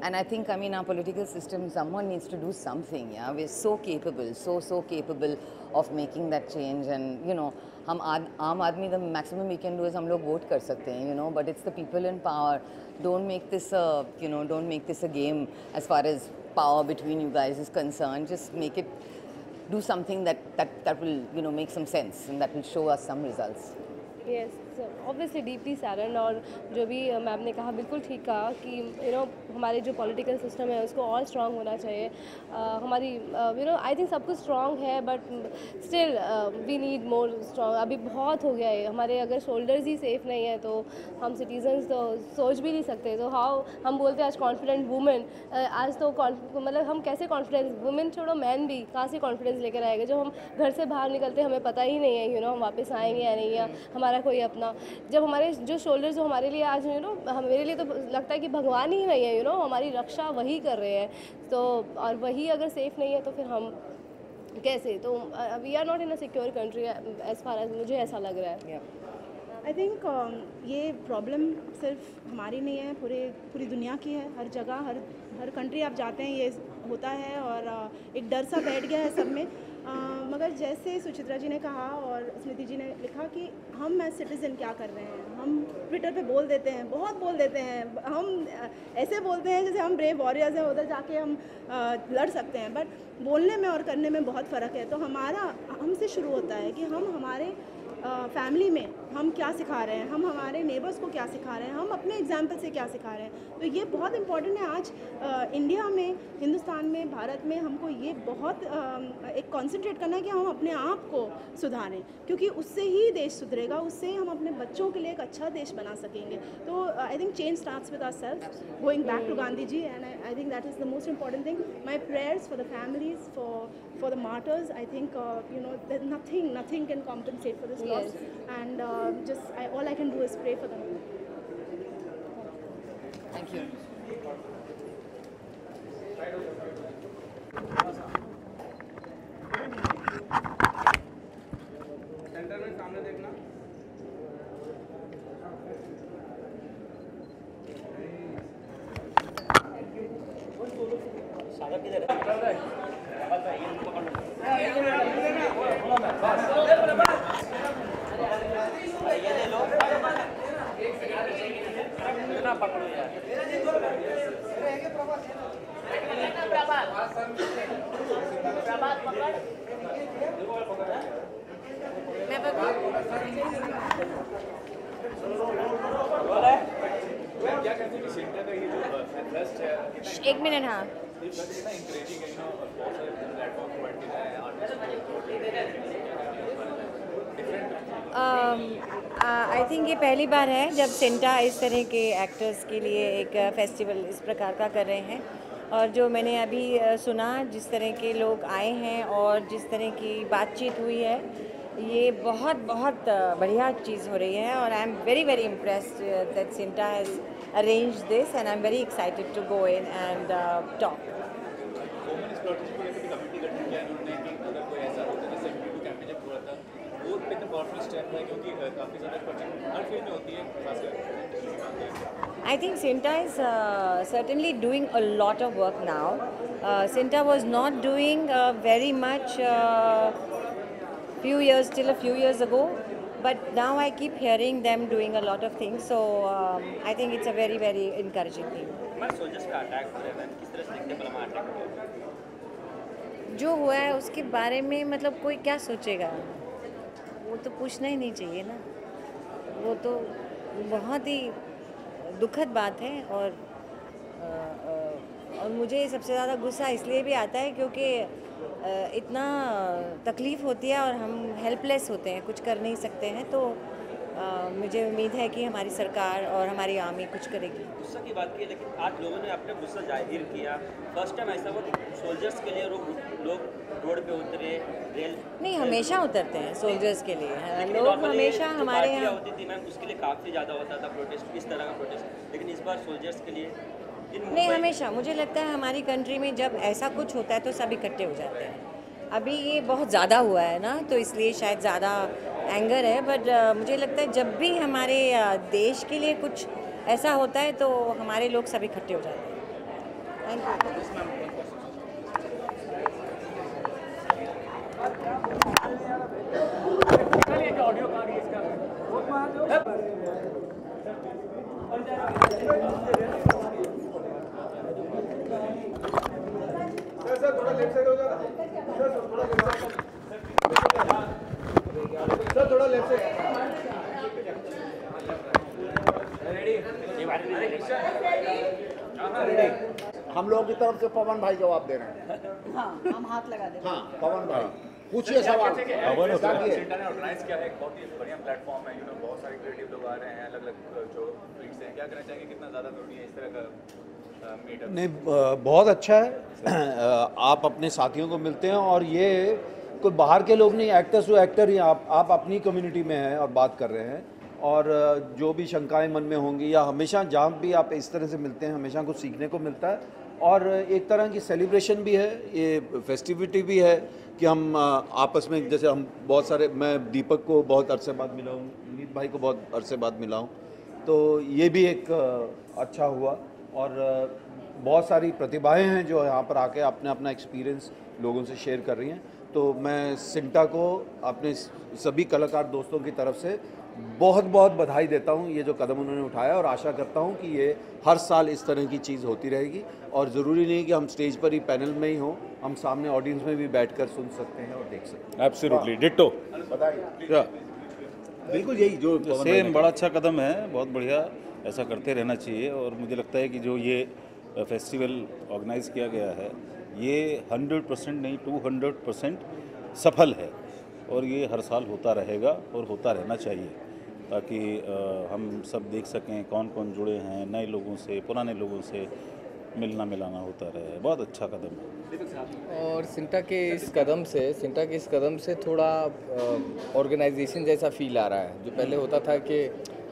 And I think, I mean, our political system, someone needs to do something, yeah. We're so capable, so, so capable of making that change. And, you know, हम आद, आम आदमी the maximum we can do is हम लोग vote कर सकते हैं, you know, but it's the people in power. Don't make this a, you know, don't make this a game as far as power between you guys is concerned. Just make it, do something that, that, that will, you know, make some sense and that will show us some results. Yes. Obviously deeply सैरन और जो भी मैम ने कहा, बिल्कुल ठीक कहा कि यू नो हमारे जो पॉलिटिकल सिस्टम है, उसको और स्ट्रॉन्ग होना चाहिए। हमारी यू नो आई थिंक सब कुछ स्ट्रॉन्ग है but still we need more strong अभी बहुत हो गया है। हमारे अगर शोल्डर्स ही सेफ़ नहीं है तो हम सिटीजन्स तो सोच भी नहीं सकते। तो हाउ हम बोलते हैं, आज कॉन्फिडेंट वुमेन आज तो मतलब हम कैसे कॉन्फिडेंस वुमेन छोड़ो मैन भी कहाँ से कॉन्फिडेंस लेकर आएगा? जो हम घर से बाहर निकलते, हमें पता ही नहीं है यू नो हम वापस आएँगे या नहीं, या हमारा कोई अपना जब हमारे जो शोल्डर जो हमारे लिए आज यू नो मेरे लिए तो लगता है कि भगवान ही वही है यू नो हमारी रक्षा वही कर रहे हैं। तो और वही अगर सेफ़ नहीं है तो फिर हम कैसे? तो we are not in a secure country as far as मुझे ऐसा लग रहा है। आई थिंक uh, ये प्रॉब्लम सिर्फ़ हमारी नहीं है पूरे पूरी दुनिया की है। हर जगह हर हर कंट्री आप जाते हैं ये होता है और uh, एक डर सा बैठ गया है सब में। मगर जैसे सुचित्रा जी ने कहा और स्मृति जी ने लिखा कि हम एज सिटीज़न क्या कर रहे हैं? हम ट्विटर पे बोल देते हैं, बहुत बोल देते हैं। हम ऐसे बोलते हैं जैसे हम ब्रेव वॉरियर्स हैं, उधर जाके हम लड़ सकते हैं। बट बोलने में और करने में बहुत फ़र्क है। तो हमारा, हमसे शुरू होता है कि हम हमारे फैमिली में हम क्या सिखा रहे हैं? हम हमारे नेबर्स को क्या सिखा रहे हैं? हम अपने एग्ज़ाम्पल से क्या सिखा रहे हैं? तो ये बहुत इंपॉर्टेंट है आज इंडिया में, हिंदुस्तान में, भारत में हमको ये बहुत एक कॉन्सेंट्रेट करना है कि हम अपने आप को सुधारें। क्योंकि उससे ही देश सुधरेगा, उससे हम अपने बच्चों के लिए एक अच्छा देश बना सकेंगे। तो I think change starts with our self going back to Gandhi ji and I think that is the most important thing my prayers for the families for for the martyrs i think uh, you know there's nothing nothing can compensate for this loss and uh, just I, all i can do is pray for them thank you centre में सामने देखना एक मिनट हाँ। आई थिंक ये पहली बार है जब सेंटा इस तरह के एक्टर्स के लिए एक फेस्टिवल इस प्रकार का कर रहे हैं। और जो मैंने अभी सुना, जिस तरह के लोग आए हैं और जिस तरह की बातचीत हुई है, ये बहुत बहुत बढ़िया चीज़ हो रही है और I am very very impressed that CINTAA has arrange this and I am very excited to go in and talk काफ़ी ज़्यादा हर फ़ील्ड में होती है, खासकर I think Cinta is uh, certainly doing a lot of work now. Uh, Cinta was not doing uh, very much uh, few years till a few years ago, but now I keep hearing them doing a lot of things. So um, I think it's a very very encouraging thing. हमारे सोल्जर्स का अटैक हो रहा है किस तरह से देखते हैं बलमा अटैक हुआ जो हुआ है उसके बारे में मतलब कोई क्या सोचेगा वो तो पूछना ही नहीं चाहिए ना वो तो बहुत ही दुखद बात है और और मुझे सबसे ज़्यादा गुस्सा इसलिए भी आता है क्योंकि इतना तकलीफ़ होती है और हम हेल्पलेस होते हैं, कुछ कर नहीं सकते हैं तो मुझे उम्मीद है कि हमारी सरकार और हमारी आर्मी कुछ करेगी। गुस्सा की बात की है लेकिन आज लोगों ने अपना गुस्सा ज़ाहिर किया। फ़र्स्ट टाइम ऐसा हुआ सोल्जर्स के लिए लोग रोड पे उतरे रेल नहीं हमेशा उतरते हैं सोल्जर्स के लिए लोग हमेशा हमारे यहाँ होती थी मैम उसके लिए काफ़ी ज़्यादा होता था प्रोटेस्ट इस तरह का प्रोटेस्ट लेकिन इस बार सोल्जर्स के लिए नहीं हमेशा। मुझे लगता है हमारी कंट्री में जब ऐसा कुछ होता है तो सब इकट्ठे हो जाते हैं। अभी ये बहुत ज़्यादा हुआ है ना तो इसलिए शायद ज़्यादा एंगर है बट मुझे लगता है जब भी हमारे अ, देश के लिए कुछ ऐसा होता है तो हमारे लोग सब इकट्ठे हो जाते हैं। थैंक यू सर थोड़ा लेफ़्ट से। हम लोगों की तरफ़ से पवन भाई जवाब दे रहे हैं। हाँ हम हाथ लगा देते हाँ। पवन भाई पूछिए सवाल। ताकि- सेंटा ने ऑर्गेनाइज किया है बहुत ही बढ़िया प्लेटफॉर्म है यू नो बहुत सारे क्रिएटिव लोग आ रहे हैं अलग अलग जो फ़ील्ड से हैं। क्या कहना चाहेंगे? कितना ज़्यादा ज़रूरी है इस तरह का मीटअप नहीं बहुत अच्छा है। आप अपने साथियों को मिलते हैं और ये कोई बाहर के लोग नहीं एक्टर्स टू एक्टर ही आप आप अपनी कम्युनिटी में हैं और बात कर रहे हैं। और जो भी शंकाएँ मन में होंगी या हमेशा जहाँ भी आप इस तरह से मिलते हैं, हमेशा कुछ सीखने को मिलता है। और, एक तरह की सेलिब्रेशन भी है, ये फेस्टिविटी भी है कि हम आपस में जैसे हम बहुत सारे, मैं दीपक को बहुत अरसे बाद मिला हूँ विनीत भाई को बहुत अरसे बाद मिला हूँ। तो ये भी एक अच्छा हुआ। और बहुत सारी प्रतिभाएँ हैं जो यहाँ पर आके अपना अपना एक्सपीरियंस लोगों से शेयर कर रही हैं। तो मैं सिंटा को अपने सभी कलाकार दोस्तों की तरफ़ से बहुत बहुत बधाई देता हूँ। ये जो कदम उन्होंने उठाया और आशा करता हूँ कि ये हर साल इस तरह की चीज़ होती रहेगी और ज़रूरी नहीं कि हम स्टेज पर ही पैनल में ही हों। हम सामने ऑडियंस में भी बैठकर सुन सकते हैं और देख सकते हैं। एब्सोल्युटली डिट्टो बताइए। बिल्कुल यही जो सेम बड़ा अच्छा कदम है बहुत बढ़िया। ऐसा करते रहना चाहिए और मुझे लगता है कि जो ये फेस्टिवल ऑर्गेनाइज किया गया है ये 100 परसेंट नहीं 200 परसेंट सफल है और ये हर साल होता रहेगा और होता रहना चाहिए ताकि हम सब देख सकें कौन कौन जुड़े हैं, नए लोगों से, पुराने लोगों से मिलना मिलाना होता रहे। बहुत अच्छा कदम है। और सिंटा के इस कदम से, सिंटा के इस कदम से थोड़ा ऑर्गेनाइजेशन जैसा फील आ रहा है। जो पहले होता था कि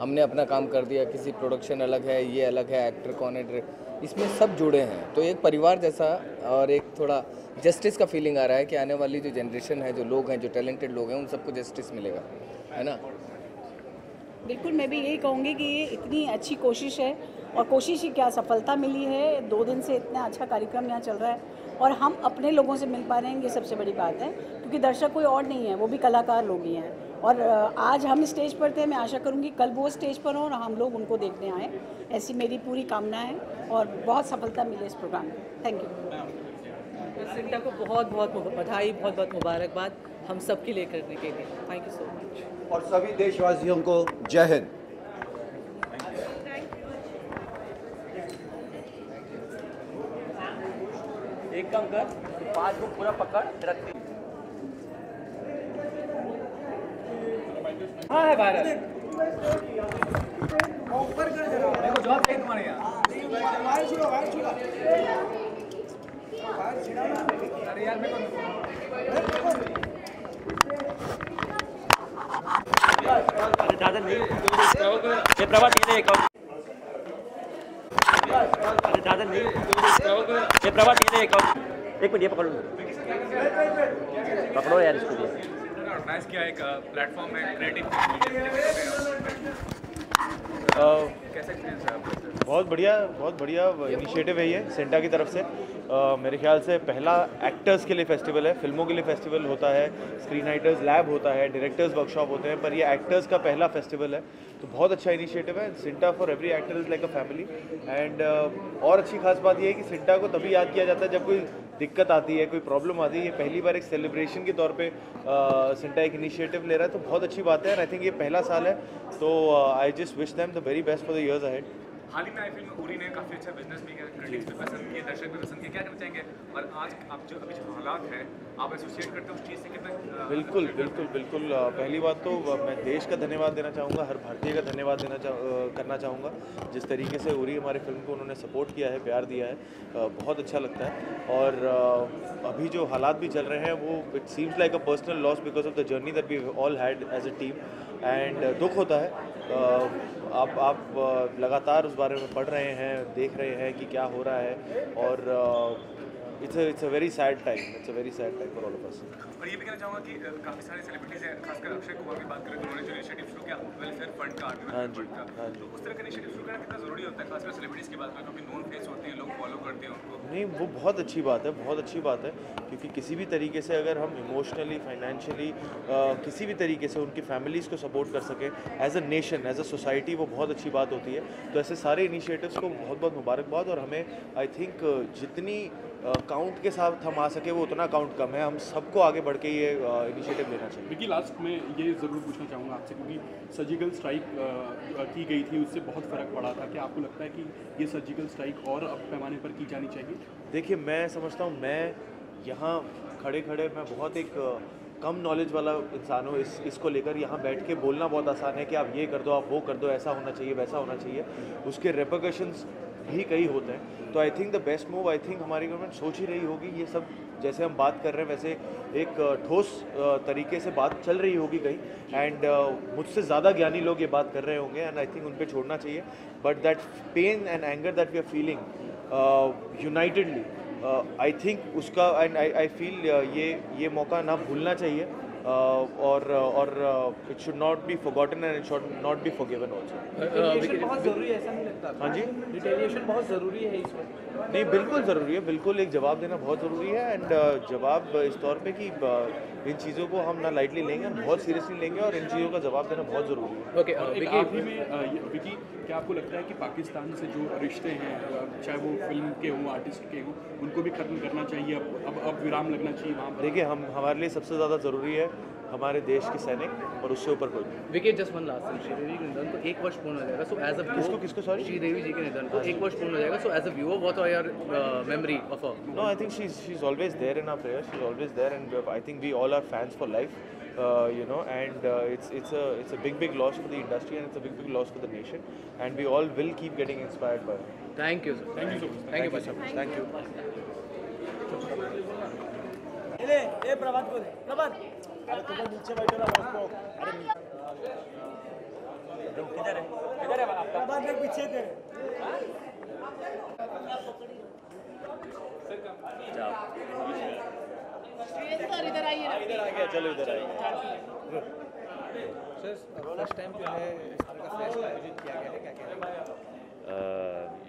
हमने अपना काम कर दिया, किसी प्रोडक्शन अलग है, ये अलग है एक्टर कौन है इसमें सब जुड़े हैं। तो एक परिवार जैसा और एक थोड़ा जस्टिस का फीलिंग आ रहा है कि आने वाली जो जनरेशन है, जो लोग हैं, जो टैलेंटेड लोग हैं, उन सबको जस्टिस मिलेगा, है ना? बिल्कुल, मैं भी यही कहूँगी कि ये इतनी अच्छी कोशिश है और कोशिश ही क्या, सफलता मिली है। दो दिन से इतना अच्छा कार्यक्रम यहाँ चल रहा है और हम अपने लोगों से मिल पा रहे हैं, ये सबसे बड़ी बात है, क्योंकि दर्शक कोई और नहीं है, वो भी कलाकार लोग ही हैं। और आज हम स्टेज पर थे, मैं आशा करूँगी कल वो स्टेज पर हों और हम लोग उनको देखने आएँ। ऐसी मेरी पूरी कामना है। और बहुत सफलता मिले इस प्रोग्राम में। थैंक यू सिंटा को बहुत बहुत बधाई बहुत बहुत मुबारकबाद हम सब के लिए करने के लिए। थैंक यू सो मच और सभी देशवासियों को जय हिंद। एक काम कर पाँच को पूरा पकड़ रख हाँ है भारत। देखो जॉब चाहिए तुम्हारे यहाँ। एक मिनट ये पकड़ लो पकड़ो यार इसको ऑर्गेनाइज किया एक प्लेटफॉर्म है क्रिएटिव कैसा एक्सपीरियंस है आपका बहुत बढ़िया बहुत बढ़िया इनिशिएटिव है ये सेंटा की तरफ़ से। अ, मेरे ख्याल से पहला एक्टर्स के लिए फेस्टिवल है फ़िल्मों के लिए फेस्टिवल होता है स्क्रीन राइटर्स लैब होता है डायरेक्टर्स वर्कशॉप होते हैं पर ये एक्टर्स का पहला फेस्टिवल है। तो बहुत अच्छा इनिशिएटिव है CINTAA for every actor is like a family and और अच्छी खास बात यह है कि सिंटा को तभी याद किया जाता है जब कोई दिक्कत आती है कोई प्रॉब्लम आती है। ये पहली बार एक सेलिब्रेशन के तौर पे सिंटा एक इनिशिएटिव ले रहा है। तो बहुत अच्छी बात है आई थिंक ये पहला साल है। तो I just wish them the very best for the years ahead हाल ही में आई फ़िल्म उरी ने काफ़ी अच्छा बिज़नेस भी किया क्रिटिक्स भी पसंद किए, दर्शक भी पसंद किए। क्या कहना चाहेंगे? और आज आप जो अभी जो हालात है, आप एसोसिएट करते हो उस चीज़ से कितना बिल्कुल बिल्कुल बिल्कुल पहली बात तो मैं देश का धन्यवाद देना चाहूँगा, हर भारतीय का धन्यवाद देना चाह करना चाहूँगा। जिस तरीके से उरी हमारे फ़िल्म को उन्होंने सपोर्ट किया है, प्यार दिया है बहुत अच्छा लगता है। और अभी जो हालात भी चल रहे हैं, वो it seems like a personal loss because of the journey that we all had as a team and दुख होता है आप आप लगातार उस बारे में पढ़ रहे हैं, देख रहे हैं कि क्या हो रहा है और it's it's a very sad time it's a very sad time for all of us और ये भी कहना चाहूँगा कि काफ़ी सारे सेलिब्रिटीज हैं। खासकर अक्षय कुमार की बात करें तो उन्होंने जो इनिशिएटिव शुरू किया वेलफेयर फंड का हाँ जी, हाँ जी। तो उस तरह का इनिशिएटिव शुरू करना कितना ज़रूरी होता है खासकर सेलिब्रिटीज की बात करें क्योंकि नोन फेस होते हैं लोग फॉलो करते हैं उनको। नहीं वो बहुत अच्छी बात है बहुत अच्छी बात है क्योंकि किसी भी तरीके से अगर हम इमोशनली फाइनेंशियली किसी भी तरीके से उनकी फैमिलीज़ को सपोर्ट कर सकें as a nation as a society वो बहुत अच्छी बात होती है। तो ऐसे सारे इनिशिएटिव्स को बहुत बहुत मुबारकबाद और हमें आई थिंक जितनी काउंट के साथ हम आ सके वो उतना काउंट कम है। हम सबको आगे बढ़ के ये इनिशिएटिव लेना चाहिए। विकी लास्ट में ये ज़रूर पूछना चाहूँगा आपसे क्योंकि सर्जिकल स्ट्राइक की गई थी उससे बहुत फ़र्क पड़ा था। क्या आपको लगता है कि ये सर्जिकल स्ट्राइक और अब पैमाने पर की जानी चाहिए? देखिए मैं समझता हूँ मैं यहाँ खड़े खड़े मैं बहुत एक कम नॉलेज वाला इंसान हूँ। इस इसको लेकर यहाँ बैठ के बोलना बहुत आसान है कि आप ये कर दो आप वो कर दो ऐसा होना चाहिए वैसा होना चाहिए। उसके रेपोकशंस भी कई होते हैं। तो I think the best move I think हमारी गवर्नमेंट सोच ही रही होगी, ये सब जैसे हम बात कर रहे हैं, वैसे एक ठोस तरीके से बात चल रही होगी कहीं। एंड मुझसे ज़्यादा ज्ञानी लोग ये बात कर रहे होंगे एंड आई थिंक उन पर छोड़ना चाहिए। But that pain and anger that we are feeling unitedly I think उसका एंड आई आई फील ये ये मौका ना भूलना चाहिए। Uh, और और it should not be forgotten and it should not be forgiven also retaliation बहुत ज़रूरी है ऐसा नहीं लगता। हाँ जी? रिटेलिएशन बहुत ज़रूरी है इस वक्त। नहीं बिल्कुल ज़रूरी है बिल्कुल एक जवाब देना बहुत ज़रूरी है एंड जवाब इस तौर पे कि uh, इन चीज़ों को हम ना लाइटली लेंगे हम बहुत सीरियसली लेंगे और इन चीज़ों का जवाब देना बहुत ज़रूरी है। ओके okay, आखिरी में अ, विकी क्या आपको लगता है कि पाकिस्तान से जो रिश्ते हैं चाहे वो फ़िल्म के हों आर्टिस्ट के हों उनको भी खत्म करना चाहिए? अब अब अब विराम लगना चाहिए वहाँ देखिए हम हमारे लिए सबसे ज़्यादा ज़रूरी है हमारे देश के सैनिक और उससे ऊपर कोई नहीं। Wicket just one last Sridevi के निधन को एक वर्ष पूर्ण हो जाएगा सो एज अ किसको- किसको, sorry? श्रीदेवी जी के निधन को एक वर्ष पूर्ण हो जाएगा so as a viewer what are your memory of a No, I think she's she's always there in our prayers. She's always there, and uh, I think we all are fans for life. Uh, you know, and uh, it's it's a it's a big big loss for the industry, and it's a big big loss for the nation. And we all will keep getting inspired by her. Thank you sir thank you so much thank you so much. Thank you. ए ए प्रभात को प्रभात अरे तुम नीचे बैठो ना उसको। अरे किधर है? किधर है आपका प्रभात के पीछे थे। सर इधर आइए। इधर आ गया चलो इधर आइए। फ़र्स्ट टाइम जो है इस तरह का फेस्ट आयोजित किया गया है क्या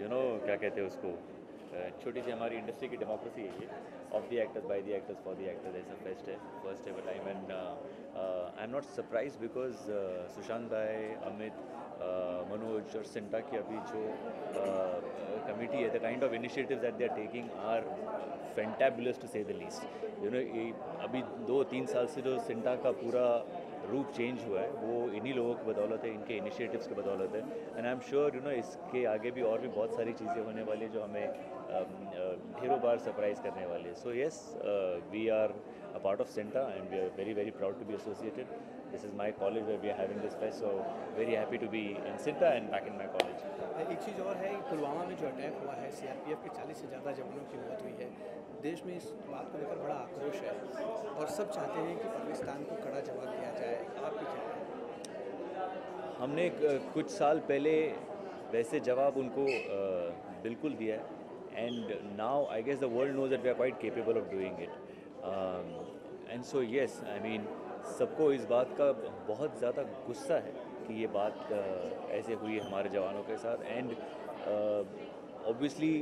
यू नो क्या कहते हैं उसको? छोटी सी हमारी इंडस्ट्री की डेमोक्रेसी है ये। Of the actors by the actors for the actors ऐसा fest first ever time and I am not surprise because Sushant भाई अमित uh, मनोज और सिंटा की अभी जो कमिटी है the kind of initiatives that they are taking are fantabulous to say the least you know अभी दो तीन साल से जो सिंटा का पूरा रूप चेंज हुआ है। वो इन्हीं लोगों की बदौलत है इनके इनिशिएटिव्स की बदौलत है। And I am sure you know इसके आगे भी और भी बहुत सारी चीज़ें होने वाली है जो हमें um, uh, ढेरों बार सरप्राइज़ करने वाली है। So yes we are a part of CINTAA and we are very very proud to be associated is my college way we are having this fest so very happy to be in CINTAA and back in my college एक चीज़ और है कि पुलवामा में जो अटैक हुआ है सीआरपीएफ के 40 से ज़्यादा जवानों की मौत हुई है। देश में इस बात को लेकर बड़ा आक्रोश है और सब चाहते हैं कि पाकिस्तान को कड़ा जवाब दिया जाए। आपकी क्या हमने कुछ साल पहले वैसे जवाब उनको बिल्कुल दिया है। And now I guess the world knows that we are quite capable of doing it and so yes I mean सबको इस बात का बहुत ज़्यादा गुस्सा है कि ये बात ऐसे हुई है हमारे जवानों के साथ। And obviously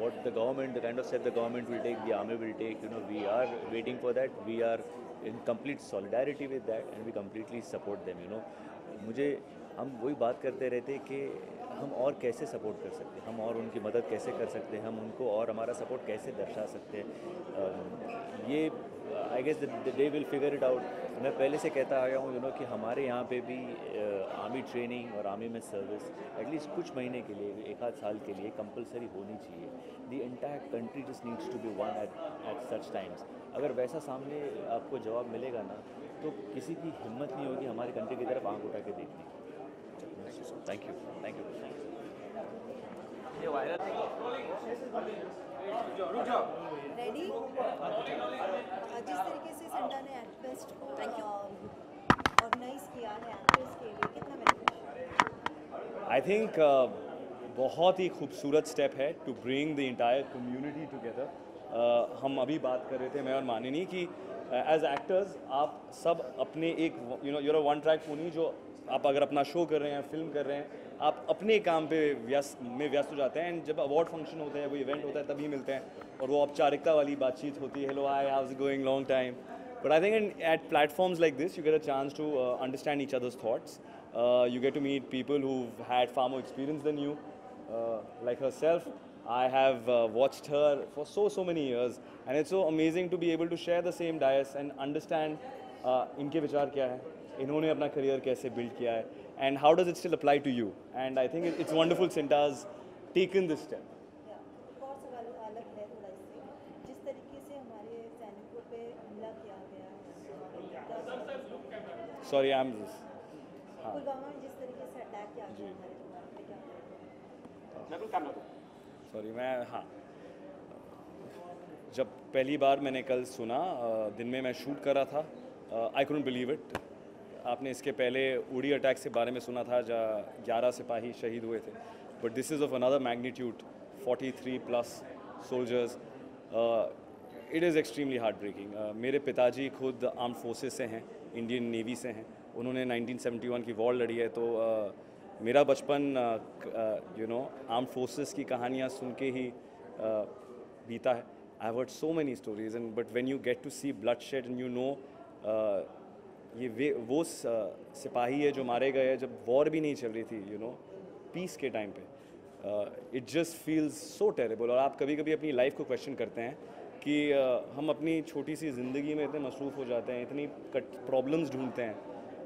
what the government the kind of set the government will take the army will take you know we are waiting for that we are in complete solidarity with that and we completely support them you know मुझे, हम वही बात करते रहते कि हम और कैसे सपोर्ट कर सकते हम और उनकी मदद कैसे कर सकते हैं? हम उनको और हमारा सपोर्ट कैसे दर्शा सकते हैं? ये I guess they will figure it out मैं पहले से कहता आया हूँ यू नो कि हमारे यहाँ पे भी आर्मी ट्रेनिंग और आर्मी में सर्विस एटलीस्ट कुछ महीने के लिए, एक आध साल के लिए कंपलसरी होनी चाहिए। The entire country just needs to be one at at such times अगर वैसा सामने आपको जवाब मिलेगा ना तो किसी की हिम्मत नहीं होगी हमारी कंट्री की तरफ़ आँख उठा के देखने की। थैंक यू थैंक यू ये वायरल रेडी जिस तरीके से संडा ने एक्टफेस्ट को ऑर्गेनाइज किया है एक्टर्स के लिए कितना बेनिफिशियल आई थिंक बहुत ही खूबसूरत स्टेप है to bring the entire community together हम अभी बात कर रहे थे मैं और मानिनी कि एज uh, एक्टर्स आप सब अपने एक you know your one track pony जो आप अगर अपना शो कर रहे हैं फ़िल्म कर रहे हैं आप अपने काम पे व्यस्त, में व्यस्त हो जाते हैं एंड जब अवार्ड फ़ंक्शन होते हैं कोई इवेंट होता है तभी मिलते हैं और वो औपचारिकता वाली बातचीत होती है hello I have going long time but I think at platforms like this you get a chance to understand each others thoughts you get to meet people who had far more experience than you like herself I have watched her for so so many years and it's so amazing to be able to share the same dais and understand इनके विचार क्या है? इन्होंने अपना करियर कैसे बिल्ड किया है? And how does it still apply to you? And I think it, it's wonderful Sinta's taken this step. है गया sorry I'm हाँ। बिल्कुल काम सॉरी मैं हाँ। जब पहली बार मैंने कल सुना दिन में मैं शूट कर रहा था आई couldn't बिलीव इट आपने इसके पहले उड़ी अटैक से बारे में सुना था जहाँ ग्यारह सिपाही शहीद हुए थे। But this is of another magnitude 43 plus soldiers it is extremely heartbreaking मेरे पिताजी खुद आर्म फोर्सेस से हैं इंडियन नेवी से हैं। उन्होंने 1971 की वॉर लड़ी है तो uh, मेरा बचपन यू नो आर्म फोर्सेस की कहानियाँ सुन के ही uh, बीता है। I heard so many stories and but when you get to see bloodshed and you know ये वे वो सिपाही है जो मारे गए हैं जब वॉर भी नहीं चल रही थी यू नो पीस के टाइम पे it just feels so terrible और आप कभी कभी अपनी लाइफ को क्वेश्चन करते हैं कि uh, हम अपनी छोटी सी ज़िंदगी में इतने मसरूफ़ हो जाते हैं इतनी कट प्रॉब्लम्स ढूंढते हैं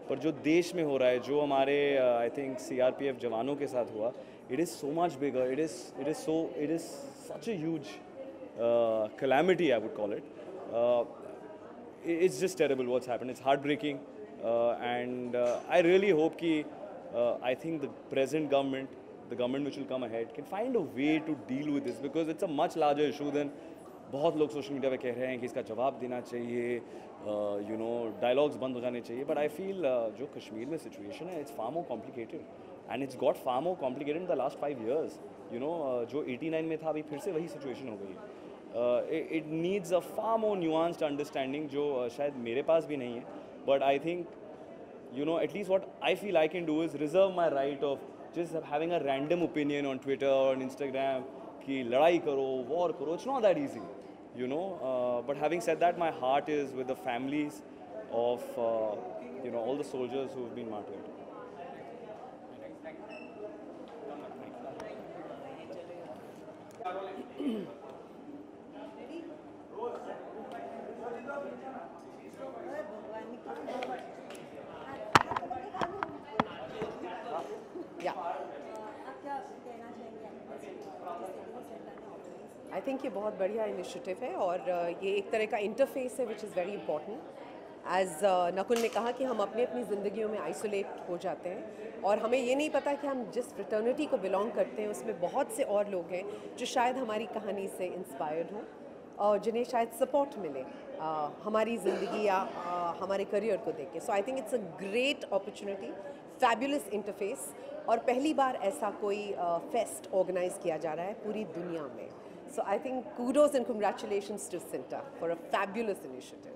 पर जो देश में हो रहा है जो हमारे आई थिंक सीआरपीएफ जवानों के साथ हुआ it is so much bigger it is it is so it is such a huge calamity, I would call it. Uh, it- it's just terrible what's happened. It's heartbreaking, uh, and uh, I really hope कि uh, I think the present government, the government which will come ahead, can find a way to deal with this because it's a much larger issue than बहुत लोग सोशल मीडिया पे कह रहे हैं कि इसका जवाब देना चाहिए यू नो डायलॉग्स बंद हो जाने चाहिए बट आई फील जो कश्मीर में सिचुएशन है it's far more complicated and it's got far more complicated in the last five years you know जो 89 में था अभी फिर से वही सिचुएशन हो गई है it needs a far more nuanced understanding जो uh, शायद मेरे पास भी नहीं है but I think you know, at least what I feel I can do is reserve my right of just having a random opinion on Twitter or on Instagram कि लड़ाई करो वॉर करो it's not that easy you know uh, but having said that my heart is with the families of uh, you know all the soldiers who've been martyred I think ये बहुत बढ़िया इनिशिएटिव है और uh, ये एक तरह का इंटरफेस है which is very important as Nakul ने कहा कि हम अपनी अपनी ज़िंदगियों में आइसोलेट हो जाते हैं और हमें ये नहीं पता कि हम जिस फ्रिटर्निटी को बिलोंग करते हैं उसमें बहुत से और लोग हैं जो शायद हमारी कहानी से इंस्पायर्ड हों और जिन्हें शायद सपोर्ट मिले। हमारी ज़िंदगी या हमारे करियर को देख। के so I think it's a great opportunity fabulous interface और पहली बार ऐसा कोई फेस्ट ऑर्गेनाइज किया जा रहा है पूरी दुनिया में। So I think kudos and congratulations to CINTAA for a fabulous initiative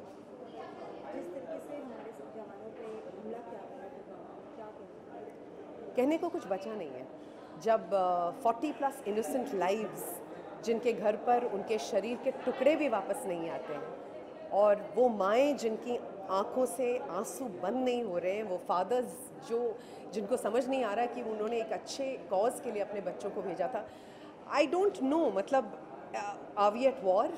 कहने को कुछ बचा नहीं है। जब फोर्टी प्लस इनोसेंट लाइव्स जिनके घर पर उनके शरीर के टुकड़े भी वापस नहीं आते हैं और वो माएँ जिनकी आँखों से आँसू बंद नहीं हो रहे हैं, वो फादर्स जो, जिनको समझ नहीं आ रहा कि उन्होंने एक अच्छे कॉज के लिए अपने बच्चों को भेजा था। आई डोंट नो मतलब are we at war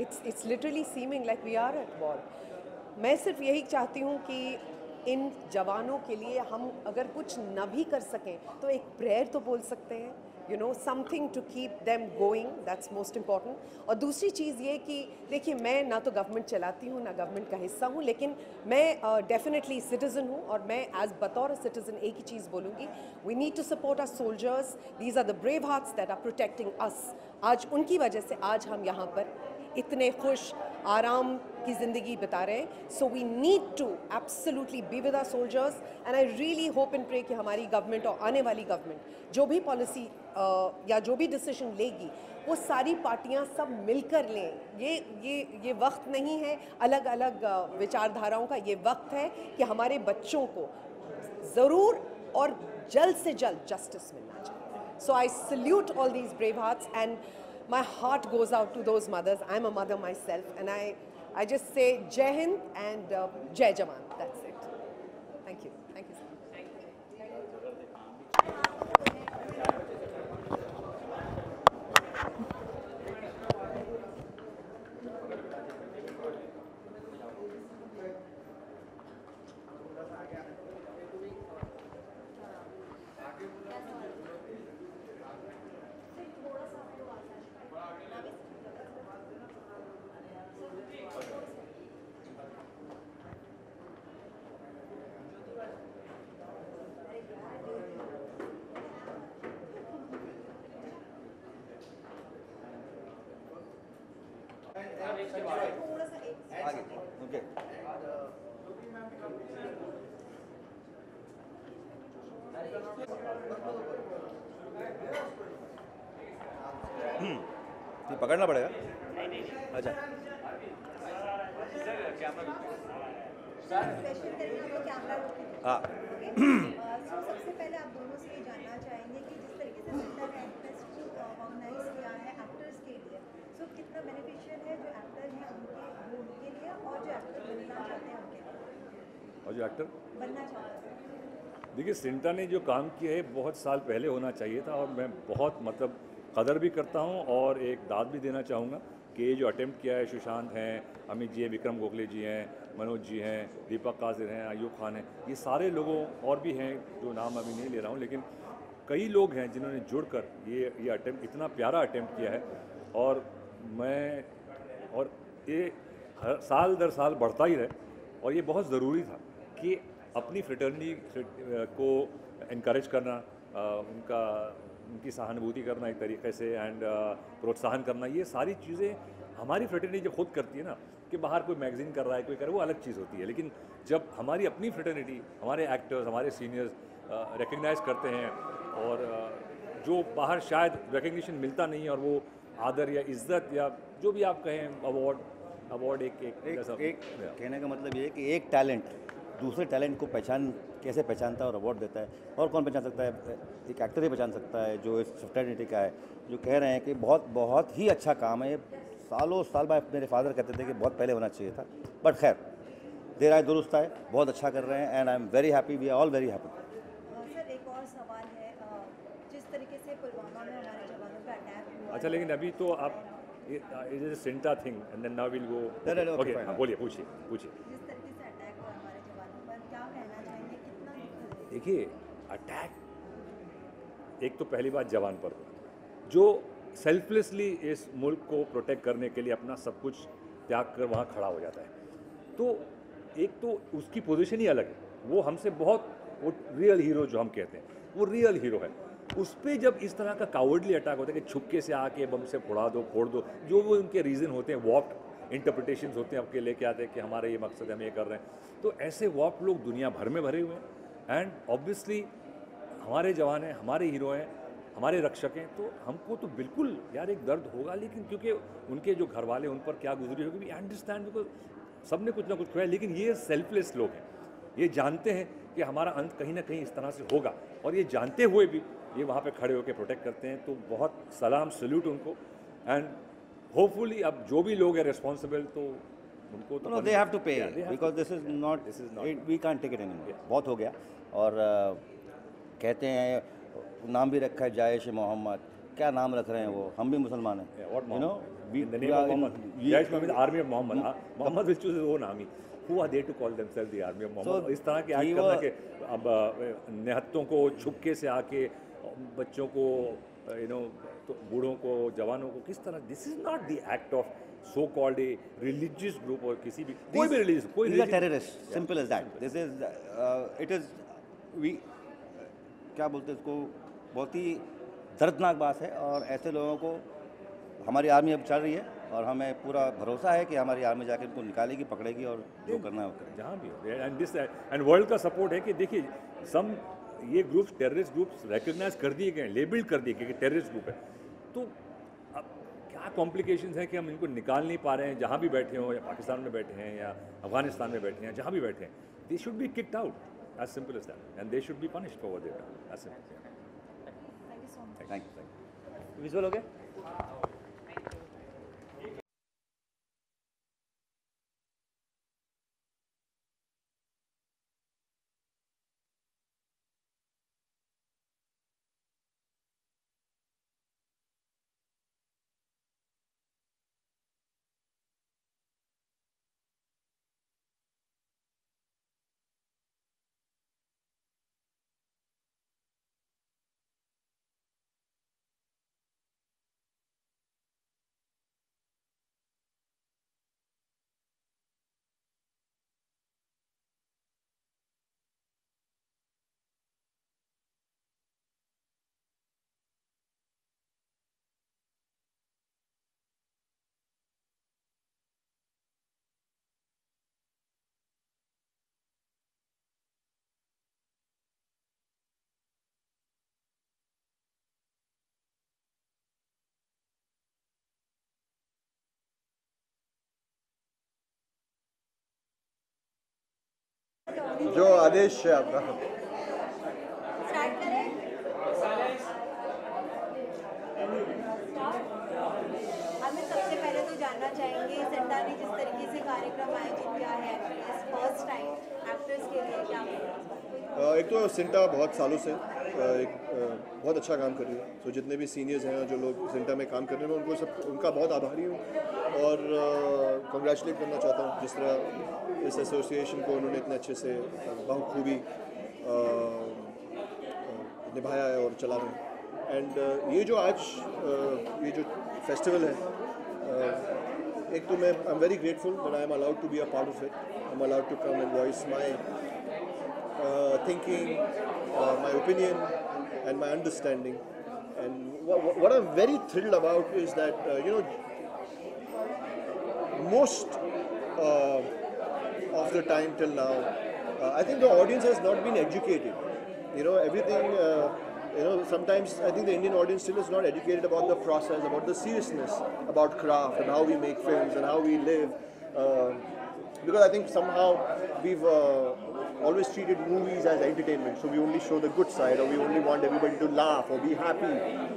it's it's literally seeming like we are at war मैं सिर्फ़ यही चाहती हूँ कि इन जवानों के लिए हम अगर कुछ न भी कर सकें तो एक प्रेयर तो बोल सकते हैं। You know something to keep them going that's most important और दूसरी चीज़ ये कि, देखिए, मैं ना तो गवर्नमेंट चलाती हूँ, ना गवर्नमेंट का हिस्सा हूँ, लेकिन मैं डेफिनेटली सिटीज़न हूँ और मैं एज बतौर सिटीज़न एक ही चीज़ बोलूँगी। We need to support our soldiers these are the brave hearts that are protecting us आज उनकी वजह से आज हम यहाँ पर इतने खुश, आराम की ज़िंदगी बिता रहे हैं। So we need to absolutely be with our soldiers and I really hope and pray कि हमारी गवर्नमेंट और आने वाली गवर्नमेंट जो भी पॉलिसी या जो भी डिसीज़न लेगी वो सारी पार्टियाँ सब मिलकर लें। ये ये ये वक्त नहीं है। अलग अलग विचारधाराओं का ये वक्त है कि हमारे बच्चों को ज़रूर और जल्द से जल्द जस्टिस मिलना चाहिए। So I salute all these brave hearts and my heart goes out to those mothers. I'm a mother myself, and I, I just say Jai Hind and uh, Jai. आगे ओके ये पकड़ना पड़ेगा? अच्छा। हाँ। सबसे पहले आप दोनों से ये जानना चाहेंगे कि जिस तरीके से सेंटर ने फेस्ट ऑर्गेनाइज किया है एक्टर्स के लिए सो कितना बेनिफिशियल है जो एक्टर हैं उनके वो उनके लिए और जो एक्टर देखिए सिंटा ने जो काम किया है बहुत साल पहले होना चाहिए था और मैं बहुत मतलब कदर भी करता हूँ और एक दाद भी देना चाहूँगा कि ये जो अटेम्प्ट किया है सुशांत हैं अमित जी हैं विक्रम गोखले जी हैं मनोज जी हैं दीपक काजिर हैं अयूब खान हैं ये सारे लोगों और भी हैं जो नाम अभी नहीं ले रहा हूँ लेकिन कई लोग हैं जिन्होंने जुड़कर ये ये अटेम्प्ट इतना प्यारा अटेम्प्ट किया है। और मैं और ये हर साल दर साल बढ़ता ही रहे, और ये बहुत ज़रूरी था कि अपनी फ्रेटर्निटी को इनक्रेज करना उनका, उनकी सहानुभूति करना एक तरीके से एंड प्रोत्साहन करना, ये सारी चीज़ें हमारी फ्रेटर्निटी जब खुद करती है ना, कि बाहर कोई मैगजीन कर रहा है, कोई कर रहा है, वो अलग चीज़ होती है। लेकिन जब हमारी अपनी फ्रेटर्निटी हमारे एक्टर्स हमारे सीनियर्स रिकग्नाइज करते हैं और जो बाहर शायद रिकग्निशन मिलता नहीं है और वो आदर या इज़्ज़त या जो भी आप कहें अवार्ड अवार्ड एक एक एक, एक कहने का मतलब ये है कि एक टैलेंट दूसरे टैलेंट को पहचान कैसे पहचानता है और अवार्ड देता है और कौन पहचान सकता है? एक एक्टर ही पहचान सकता है जो इस फ्रेटर्निटी का है जो कह रहे हैं कि बहुत बहुत ही अच्छा काम है। सालों साल बाद मेरे फादर कहते थे कि बहुत पहले होना चाहिए था बट खैर देर आए दुरुस्त आए बहुत अच्छा कर रहे हैं and I am very happy we are all very happy sir एक और सवाल जिस तरीके से पुलवामा में हमारे जवानों पे अटैक हुआ अच्छा लेकिन अभी तो आप it is CINTAA thing and then now will go okay. बोलिए पूछिए पूछिए। देखिए अटैक एक तो पहली बात जवान पर जो सेल्फलेसली इस मुल्क को प्रोटेक्ट करने के लिए अपना सब कुछ त्याग कर वहाँ खड़ा हो जाता है। तो एक तो उसकी पोजीशन ही अलग है। वो हमसे बहुत वो रियल हीरो जो हम कहते हैं वो रियल हीरो है। उस पर जब इस तरह का कावर्डली अटैक होता है कि छुपके से आके बम से फोड़ा दो, फोड़ दो, जो वो उनके रीज़न होते हैं वॉप्ड इंटरप्रिटेशंस होते हैं, आपके लेके आते हैं कि हमारा ये मकसद है, हम ये कर रहे हैं। तो ऐसे वॉप लोग दुनिया भर में भरे हुए हैं। एंड ऑब्वियसली हमारे जवान हैं, हमारे हीरो हैं, हमारे रक्षक हैं तो हमको तो बिल्कुल यार एक दर्द होगा, लेकिन क्योंकि उनके जो घर वाले उन पर क्या गुजरी होगी वी अंडरस्टैंड बिकॉज़ सबने कुछ ना कुछ खोया लेकिन ये सेल्फलेस लोग हैं। ये जानते हैं कि हमारा अंत कहीं ना कहीं इस तरह से होगा, और ये जानते हुए भी ये वहाँ पे खड़े होकर प्रोटेक्ट करते हैं तो बहुत सलाम सल्यूट उनको। एंड होपफुली अब जो भी लोग हैं रिस्पॉन्सिबल तो उनको तो no they have to pay because this is not this is not we can't take it anymore बहुत हो गया। और uh, कहते हैं नाम भी रखा है जायश मोहम्मद। क्या नाम रख रहे हैं वो? हम भी मुसलमान हैं। You know. हाँ, of Muhammad? So, इस तरह के एक्ट करना was- अब निहत्तों को छुपके से आके बच्चों को यू नो तो बूढ़ों को जवानों को किस तरह this is not the act of so called a religious group और किसी भी कोई भी रिलीजियस कोई. Simple as that. This is, uh, it is, we, क्या बोलते हैं इसको बहुत ही दर्दनाक बात है और ऐसे लोगों को हमारी आर्मी अब चल रही है और हमें पूरा भरोसा है कि हमारी आर्मी जाकर इनको निकालेगी पकड़ेगी और जो करना है वो करेगी जहाँ भी एंड दिस एंड वर्ल्ड का सपोर्ट है कि देखिए सम ये ग्रुप्स टेररिस्ट ग्रुप्स रिकग्नाइज कर दिए गए लेबल्ड कर दिए गए कि टेररिस्ट ग्रुप है। तो अब क्या कॉम्प्लिकेशंस हैं कि हम इनको निकाल नहीं पा रहे हैं जहाँ भी बैठे हों या पाकिस्तान में बैठे हैं या अफ़गानिस्तान में बैठे हैं जहाँ भी बैठे हैं they should be kicked out as simple as that and they should be punished for their as simple thank you so much thank you visual हो गया? जो आदेश है आपका स्टार्ट करें हमें सबसे पहले तो जानना चाहेंगे संता ने जिस तरीके कार्यक्रम आयोजित किया है फ़र्स्ट टाइम एक्टर्स के लिए क्या एक तो सिंटा बहुत सालों से एक बहुत अच्छा काम कर रही है। तो जितने भी सीनियर्स हैं जो लोग सिंटा में काम कर रहे हैं उनको सब उनका बहुत आभारी हूँ। और कंग्रेचुलेट करना चाहता हूँ जिस तरह इस एसोसिएशन को उन्होंने इतने अच्छे से अ, निभाया है और चला रहे हैं। एंड ये जो आज ये जो फेस्टिवल है एक तो मैं I am very grateful that I am allowed to be a part of it I am allowed to come and voice my uh, thinking, uh, my opinion, and my understanding. And what, what I'm very thrilled about is that, uh, you know, most uh, of the time till now, uh, I think the audience has not been educated. You know, everything, uh, you know, sometimes I think the Indian audience still is not educated about the process, about the seriousness, about craft and how we make films and how we live. Uh, because I think somehow we've uh, always treated movies as entertainment. So we only show the good side, or we only want everybody to laugh or be happy,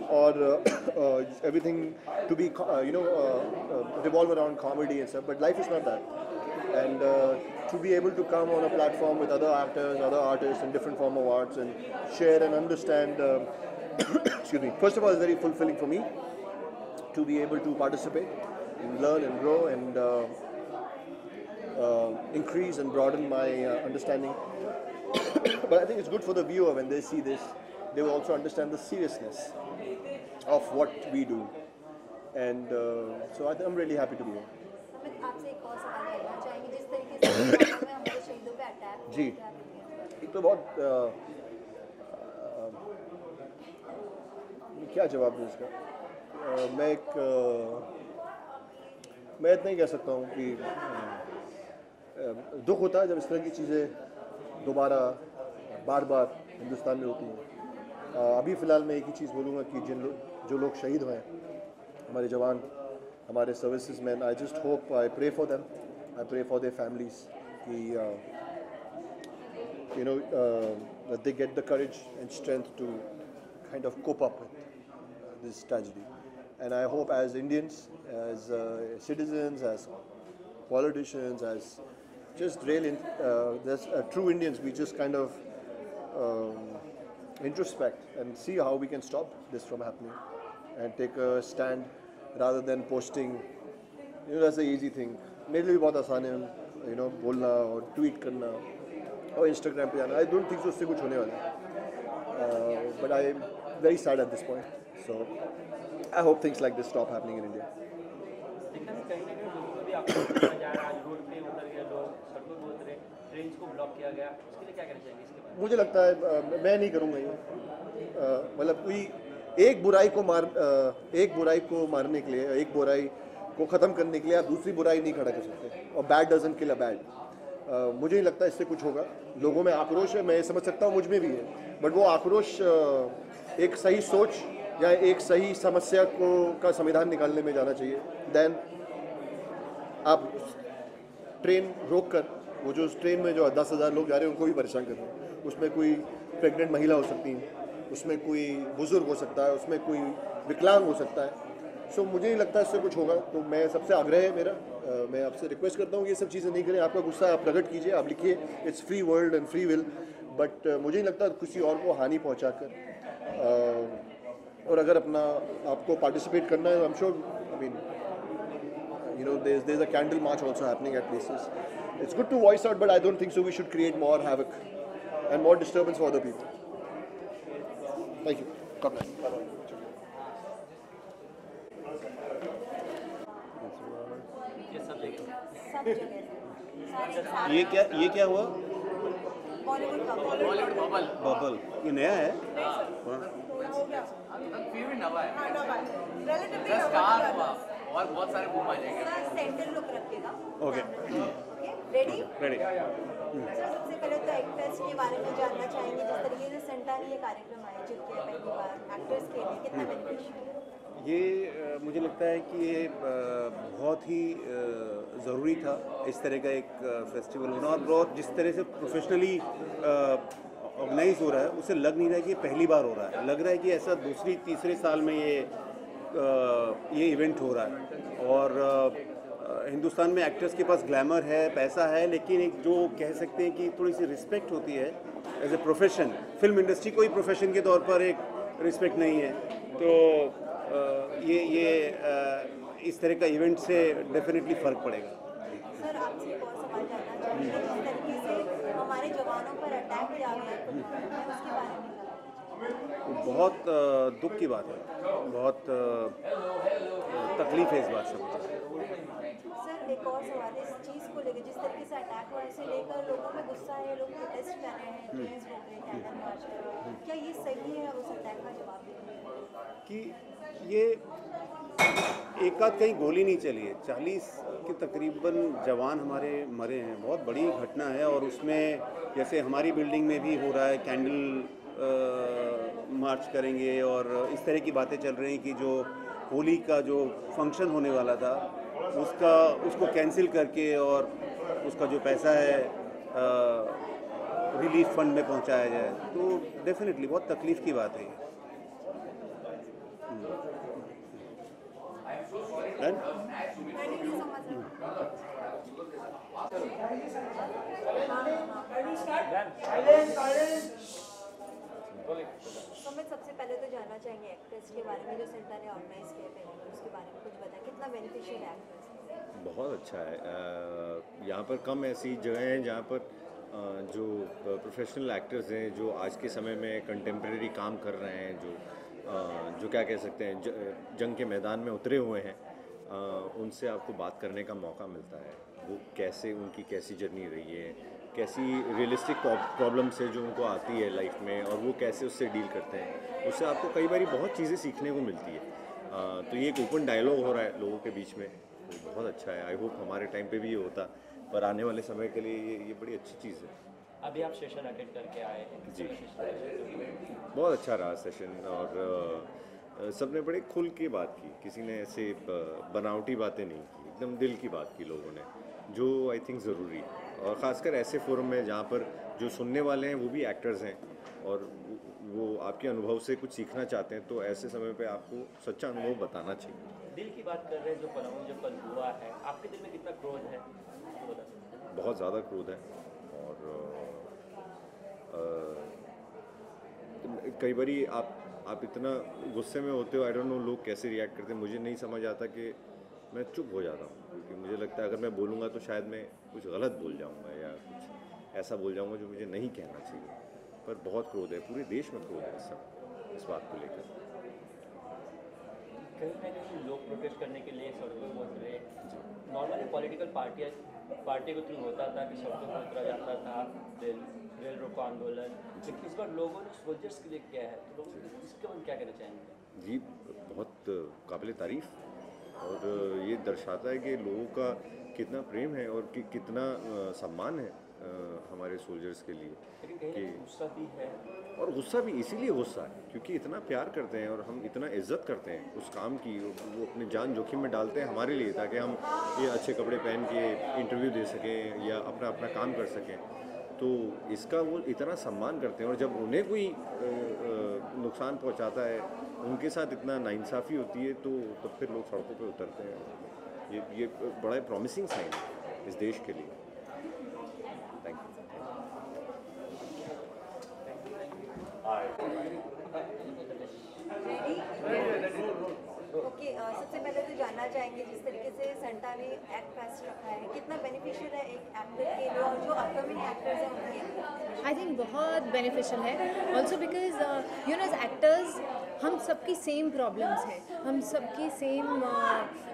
or uh, uh, everything to be, uh, you know, uh, revolve around comedy and stuff. But life is not that. And uh, to be able to come on a platform with other actors, other artists in different form of arts, and share and understand. Uh, excuse me. First of all, it's very fulfilling for me to be able to participate, and learn and grow, and. Uh, uh, increase and broaden my uh, understanding. but I think it's good for the viewer when they see this, they will also understand the seriousness of what we do. And uh, so I I'm really happy to be here. Amit आपसे एक और सवाल करना चाहेंगे। जिस तरीके से में हमारे शहीदों पे अटैक जी। एक तो बहुत अ, अ, क्या जवाब दूँ इसका? मैं एक मैं इतना ही कह सकता हूँ कि दुख होता है जब इस तरह की चीज़ें दोबारा बार बार हिंदुस्तान में होती हैं। अभी फ़िलहाल मैं एक ही चीज़ बोलूँगा कि जिन लोग जो लोग शहीद हुए हैं हमारे जवान हमारे services man I just hope I pray for them I pray for their families कि uh, you know, uh, that they get the courage and strength to kind of cope up with this tragedy. And I hope as Indians, as uh, citizens, as politicians, as just real, in, uh, as uh, true Indians, we just kind of um, introspect and see how we can stop this from happening and take a stand rather than posting. You know, that's the easy thing. मेरे लिए भी बहुत आसान है यू नो बोलना और ट्वीट करना और इंस्टाग्राम पे जाना आई डोंट थिंक उससे कुछ होने वाला है but I am very sad at this point so I hope things like this stop happening in India मुझे लगता है मैं नहीं करूँगा ये मतलब कोई एक बुराई को मार एक बुराई को मारने के लिए, एक बुराई को ख़त्म करने के लिए आप दूसरी बुराई नहीं खड़ा कर सकते। और bad doesn't kill a bad मुझे नहीं लगता इससे कुछ होगा। लोगों में आक्रोश है, मैं समझ सकता हूँ, मुझमें भी है। बट वो आक्रोश एक सही सोच या एक सही समस्या को, का संविधान निकालने में जाना चाहिए। देन आप ट्रेन रोक कर वो जो ट्रेन में जो दस हज़ार लोग जा रहे हैं, उनको भी परेशान कर रहे हैं उसमें कोई प्रेग्नेंट महिला हो सकती है। उसमें कोई बुज़ुर्ग हो सकता है उसमें कोई विकलांग हो सकता है सो मुझे नहीं लगता इससे कुछ होगा तो मैं सबसे आग्रह है मेरा मैं आपसे रिक्वेस्ट करता हूँ ये सब चीज़ें नहीं करें आपका गुस्सा आप प्रकट कीजिए आप लिखिए it's free world and free will but मुझे नहीं लगता किसी और को हानि पहुँचा कर और अगर अपना आपको पार्टिसिपेट करना है I am sure I mean you know, there's there's a candle march also happening at places. It's good to voice out, but I don't think so. We should create more havoc and more disturbance for other people. Thank you. God bless. ये क्या ये क्या हुआ? बॉलीवुड बबल बबल ये नया है? हो। है और बहुत सारे ओके रेडी रेडी सर सबसे पहले तो एक्ट फेस्ट के बारे में जानना चाहेंगे जिस तरीके से सेंटा ने ये कार्यक्रम आयोजित किया पहली बार एक्टर्स के लिए कितना बेनिफिशियल ये मुझे लगता है कि ये बहुत ही ज़रूरी था इस तरह का एक फेस्टिवल होना और बहुत जिस तरह से प्रोफेशनली ऑर्गेनाइज हो रहा है उसे लग नहीं रहा है कि पहली बार हो रहा है। लग रहा है कि ऐसा दूसरी तीसरे साल में ये ये इवेंट हो रहा है। और हिंदुस्तान में एक्टर्स के पास ग्लैमर है पैसा है लेकिन एक जो कह सकते हैं कि थोड़ी सी रिस्पेक्ट होती है as a profession film industry को ही प्रोफेशन के तौर पर एक रिस्पेक्ट नहीं है। तो अ, ये ये अ, इस तरह का इवेंट से डेफिनेटली फ़र्क पड़ेगा। सर आपसे एक और सवाल करना चाहेंगे जिस तरीके से हमारे जवानों पर अटैक किया गया है उसके बारे में तो बहुत दुख की बात है। बहुत तकलीफ़ है इस बात से मुझे। सर एक और सवाल इस चीज़ को लेकर जिस तरीके से अटैक हुआ इसे लेकर लोगों में गुस्सा है लोग प्रोटेस्ट कर रहे हैं ट्रेन्स रोक रहे हैं कैंडल मार्च कर रहे हैं। क्या ये सही है उस अटैक का जवाब? देने कि ये एक आध कहीं गोली नहीं चली है। चालीस के तकरीबन जवान हमारे मरे हैं। बहुत बड़ी घटना है और उसमें जैसे हमारी बिल्डिंग में भी हो रहा है कैंडल मार्च करेंगे और इस तरह की बातें चल रही हैं कि जो होली का जो फ़ंक्शन होने वाला था उसका उसको कैंसिल करके और उसका जो पैसा है रिलीफ फंड में पहुँचाया जाए तो डेफिनेटली बहुत तकलीफ़ की बात है ये। सबसे पहले तो जानना चाहेंगे एक्ट्रेस के बारे में जो ने ऑर्गेनाइज पहले उसके बारे में कुछ बताएँ। कितना बेनिफिशियल है बहुत अच्छा है। यहाँ पर कम ऐसी जगह हैं जहाँ पर जो प्रोफेशनल एक्टर्स हैं, जो आज के समय में कंटेम्प्रेरी काम कर रहे हैं, जो जो क्या कह सकते हैं जंग के मैदान में उतरे हुए हैं। उनसे आपको बात करने का मौका मिलता है। वो कैसे उनकी कैसी जर्नी रही है? कैसी रियलिस्टिक प्रॉब्लम से जो उनको आती है लाइफ में और वो कैसे उससे डील करते हैं? उससे आपको कई बार बहुत चीज़ें सीखने को मिलती है। अ, तो ये एक ओपन डायलॉग हो रहा है लोगों के बीच में। तो बहुत अच्छा है। आई होप हमारे टाइम पे भी ये होता पर आने वाले समय के लिए ये ये बड़ी अच्छी चीज़ है। अभी आप सेशन अटेंड करके आए हैं। जी। बहुत अच्छा रहा सेशन और सबने बड़े खुल के बात की। किसी ने ऐसे बनावटी बातें नहीं की। एकदम दिल की बात की लोगों ने जो आई थिंक ज़रूरी है। और ख़ासकर ऐसे फोरम में जहाँ पर जो सुनने वाले हैं वो भी एक्टर्स हैं। और वो- आपके अनुभव से कुछ सीखना चाहते हैं तो ऐसे समय पे आपको सच्चा अनुभव बताना चाहिए। दिल की बात कर रहे हैं जो जो कल हुआ है आपके दिल में कितना क्रोध है? बहुत ज़्यादा क्रोध है। और अ, अ, कई बारी आप आप इतना गुस्से में होते हो आई डोंट नो लोग कैसे रिएक्ट करते हैं। मुझे नहीं समझ आता कि मैं चुप हो जाता हूँ क्योंकि मुझे लगता है अगर मैं बोलूँगा तो शायद मैं कुछ गलत बोल जाऊँगा या कुछ ऐसा बोल जाऊँगा जो मुझे नहीं कहना चाहिए। पर बहुत क्रोध है पूरे देश में क्रोध है इस समय इस बात को लेकर। कहीं ना कहीं लोग प्रोटेस्ट करने के लिए सड़कों पर उतरे नॉर्मली पॉलिटिकल पार्टियाँ पार्टी के थ्रू होता था कि सड़कों पर उतरा जाता था रेल रोको आंदोलन। लेकिन इस बार लोगों ने सोल्जर्स के लिए किया है तो लोग इसके बारे क्या कहना चाहेंगे? जी बहुत काबिल तारीफ़। और ये दर्शाता है कि लोगों का कितना प्रेम है और कि कितना सम्मान है हमारे सोल्जर्स के लिए। कि गुस्सा भी है। और गुस्सा भी इसीलिए गुस्सा है क्योंकि इतना प्यार करते हैं और हम इतना इज़्ज़त करते हैं उस काम की वो अपने जान जोखिम में डालते हैं हमारे लिए ताकि हम ये अच्छे कपड़े पहन के इंटरव्यू दे सकें या अपना अपना काम कर सकें। तो इसका वो इतना सम्मान करते हैं और जब उन्हें कोई नुकसान पहुंचाता है उनके साथ इतना नाइंसाफ़ी होती है तो तब फिर लोग सड़कों पे उतरते हैं। ये ये बड़ा प्रॉमिसिंग साइन है इस देश के लिए। थैंक यू ओके सबसे पहले तो जानना चाहेंगे जिस तरीके से ने एक्ट फेस्ट रखा है कितना बेनिफिशियल है एक एक्टर के लिए और जो अपकमिंग एक्टर्स हैं उनके आई थिंक बहुत बेनिफिशियल है। Also because you know as actors हम सबकी सेम प्रॉब्लम्स हैं हम सबकी सेम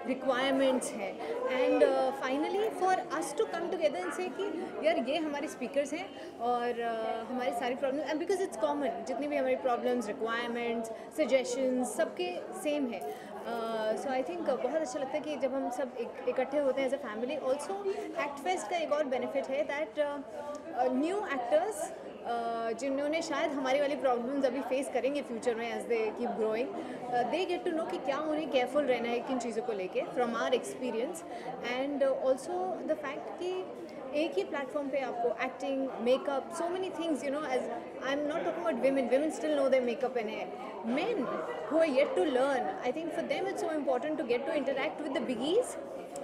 रिक्वायरमेंट्स हैं। And finally for us to come together and say कि यार ये हमारे स्पीकर्स हैं और uh, हमारी सारी problem and because it's common जितनी भी हमारी प्रॉब्लम्स रिक्वायरमेंट्स सजेशंस सबके सेम है। सो आई थिंक बहुत अच्छा लगता है कि जब हम सब इकट्ठे होते हैं as a family also act fest का एक और बेनिफिट है दैट न्यू एक्टर्स जिन्होंने शायद हमारी वाली प्रॉब्लम्स अभी फेस करेंगे फ्यूचर में as they keep growing they get to know कि क्या उन्हें केयरफुल रहना है किन चीज़ों को लेके from our experience and also the fact कि एक ही प्लेटफॉर्म पे आपको acting makeup so many things you know as I am not talking about women women still know their makeup and hair men who are yet to learn i think for them it's so important to get to interact with the biggies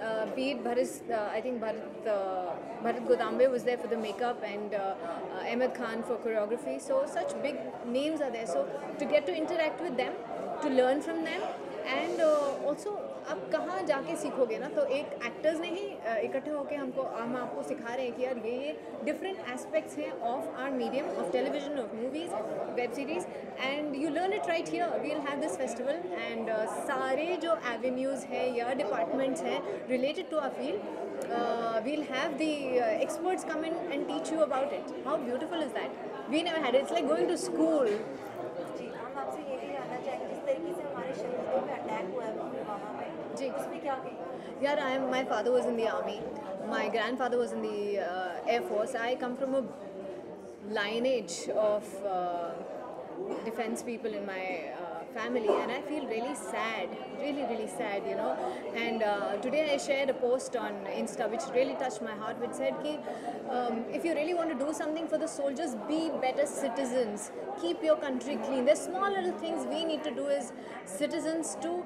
uh, be it Bharat, uh, I think Bharat, uh, Bharat Godambe was there for the makeup and uh, uh, Ahmed Khan for choreography. So such big names are there. So to get to interact with them, to learn from them, and also आप कहाँ जाके सीखोगे ना तो एक एक्टर्स ने ही इकट्ठे होकर हमको, हम आपको सिखा रहे हैं कि यार ये ये डिफरेंट एस्पेक्ट्स हैं of our medium of television of movies web series and you learn it right here we'll have this festival and सारे जो एवेन्यूज़ हैं या डिपार्टमेंट्स हैं related to our field we'll have the experts come in and teach you about it. How beautiful is that? We never. It's like going to school. जी उसमें क्या कहेंगे Yeah, I am, my father was in the army. My grandfather was in the uh, air force. I come from a lineage of uh, defense people in my uh, family, and I feel really sad, really, really sad, you know. And uh, today I shared a post on Insta which really touched my heart, which said, ki, um, if you really want to do something for the soldiers, be better citizens, keep your country clean. There's small little things we need to do as citizens to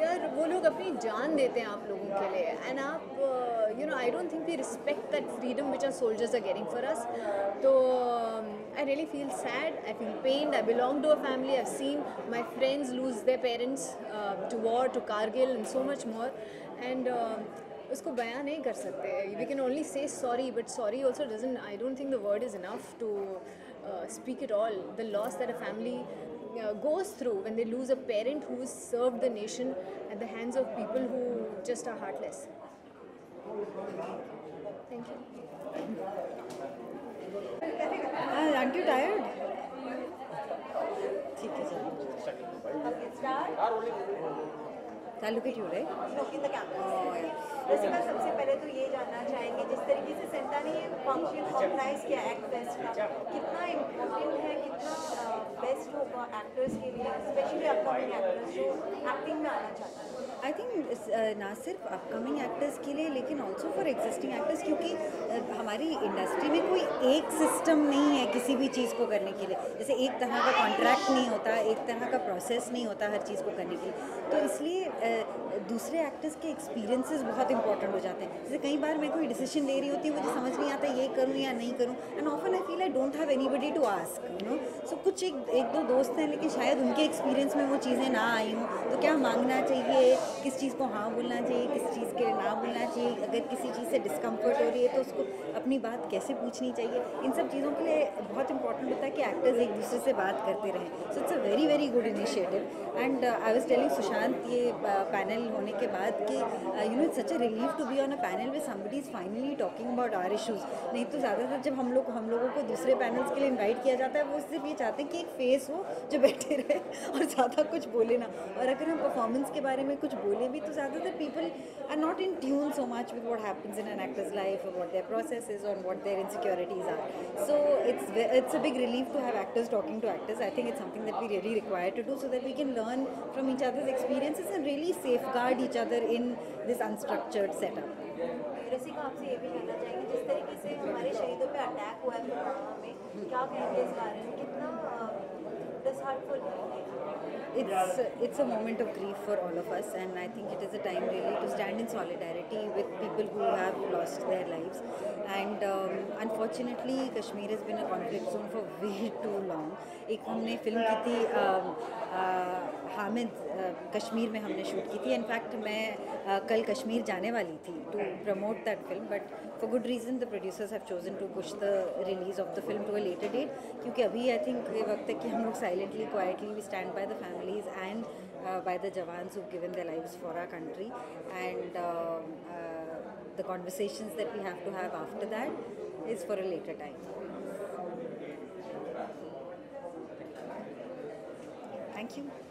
यार वो लोग अपनी जान देते हैं आप लोगों के लिए। एंड आप you know I don't think we respect that freedom which our soldiers are getting for us तो I really feel sad I feel pained I belong to a family I seen my friends lose their parents to war to Kargil and so much more and उसको बयान नहीं कर सकते। We can only say sorry but sorry also doesn't I don't think the word is enough to speak it all the loss a family uh, goes through when they lose a parent who's served the nation at the hands of people who just are heartless. Thank you. Uh, aren't you tired? ठीक है चलो I look at you, right? Look in the camera. Rasika सबसे पहले तो ये जानना चाहेंगे जिस तरीके से सेंटा ने ये फ़ंक्शन ऑर्गेनाइज किया एक्ट बेस्ट का कितना इम्पोर्टेंट है कितना बेस्ट होगा एक्टर्स के लिए स्पेशली अपकमिंग एक्टर्स जो एक्टिंग में आना चाहते हैं? आई थिंक ना सिर्फ़ अपकमिंग एक्टर्स के लिए लेकिन ऑल्सो फॉर एग्जिस्टिंग एक्टर्स क्योंकि uh, हमारी इंडस्ट्री में कोई एक सिस्टम नहीं है किसी भी चीज़ को करने के लिए। जैसे एक तरह का कॉन्ट्रैक्ट नहीं होता एक तरह का प्रोसेस नहीं होता हर चीज़ को करने के लिए। तो इसलिए uh, दूसरे एक्टर्स के एक्सपीरियंसेस बहुत इंपॉर्टेंट हो जाते हैं। जैसे कई बार मैं कोई डिसीज़न ले रही होती हूँ, मुझे समझ नहीं आता ये करूँ या नहीं करूँ। And often I feel I don't have anybody to ask you know so कुछ एक एक दो दोस्त हैं, लेकिन शायद उनके एक्सपीरियंस में वो चीज़ें ना आई हों। तो क्या मांगना चाहिए? किस चीज़ को हाँ बोलना चाहिए? किस चीज़ के ना बोलना चाहिए? अगर किसी चीज़ से डिस्कम्फर्ट हो रही है तो उसको अपनी बात कैसे पूछनी चाहिए? इन सब चीज़ों के लिए बहुत इंपॉर्टेंट होता है कि एक्टर्स एक दूसरे से बात करते रहें। So it's a very very good initiative and I was telling Sushant ये पैनल पैनल होने के बाद कि you know it's such a relief to be on a panel way somebody is finally talking about our issues नहीं तो ज़्यादातर जब हम लोग, हम लोगों को दूसरे पैनल्स के लिए इन्वाइट किया जाता है, वो सिर्फ़ ये चाहते हैं कि एक फेस हो जो बैठे रहे और ज़्यादा कुछ बोले ना। और अगर हम परफॉर्मेंस के बारे में कुछ बोले भी तो ज़्यादातर people are not in tune so much with what happens in an actors life what their process is और what their insecurities are so it's it's a big relief to have actors talking to actors I think it's something that we really require to do so that we can learn from each others experiences and really safe each other in this unstructured setup. रसिका आपसे ये भी जानना चाहेंगे जिस तरीके से हमारे शहीदों पे अटैक हुआ है पुलवामा में क्या कहेंगे इस बारे में कितना डिसहार्टफुल है It's it's a moment of grief for all of us, and I think it is a time really to stand in solidarity with people who have lost their lives. And um, unfortunately, Kashmir has been a conflict zone for way too long. एक हमने फिल्म की थी um, uh, Hamid Kashmir में हमने शूट की थी इनफैक्ट मैं कल कश्मीर जाने वाली थी to promote that film but for good reason the producers have chosen to push the release of the film to a later date क्योंकि अभी आई थिंक ये वक्त है कि हम लोग silently quietly we stand by the families and by the जवान who given the live for our country and the conversation that we have to have after that is for a later time Thank you.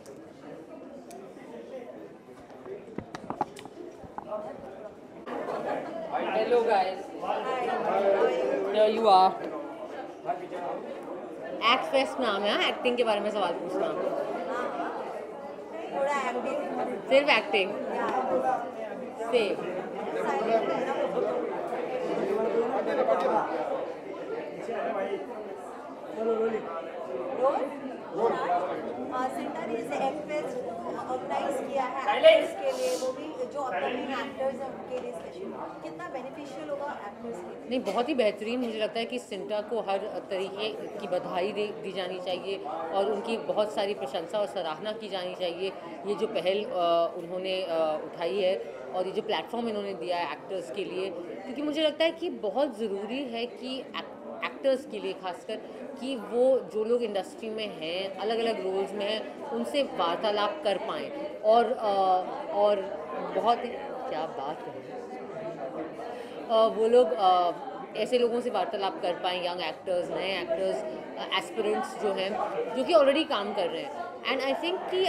Hello guys. Here you are. Act fest नाम है एक्टिंग के बारे में सवाल पूछना। थोड़ा एक्टिंग सिर्फ़ acting same center act fest organize किया है के लिए वो भी नहीं, बहुत ही बेहतरीन मुझे लगता है कि सिंटा को हर तरीके की बधाई दे, दी जानी चाहिए और उनकी बहुत सारी प्रशंसा और सराहना की जानी चाहिए। ये जो पहल उन्होंने उठाई है और ये जो प्लेटफॉर्म इन्होंने दिया है एक्टर्स के लिए, क्योंकि मुझे लगता है कि बहुत ज़रूरी है कि एक्टर्स के लिए खासकर कि वो जो लोग इंडस्ट्री में हैं अलग अलग रोल्स में हैं, उनसे वार्तालाप कर पाएँ और और बहुत ही क्या बात है। वो लोग ऐसे लोगों से वार्तालाप कर पाएँ यंग एक्टर्स नए एक्टर्स एस्पिरेंट्स जो हैं, जो कि ऑलरेडी काम कर रहे हैं। एंड आई थिंक कि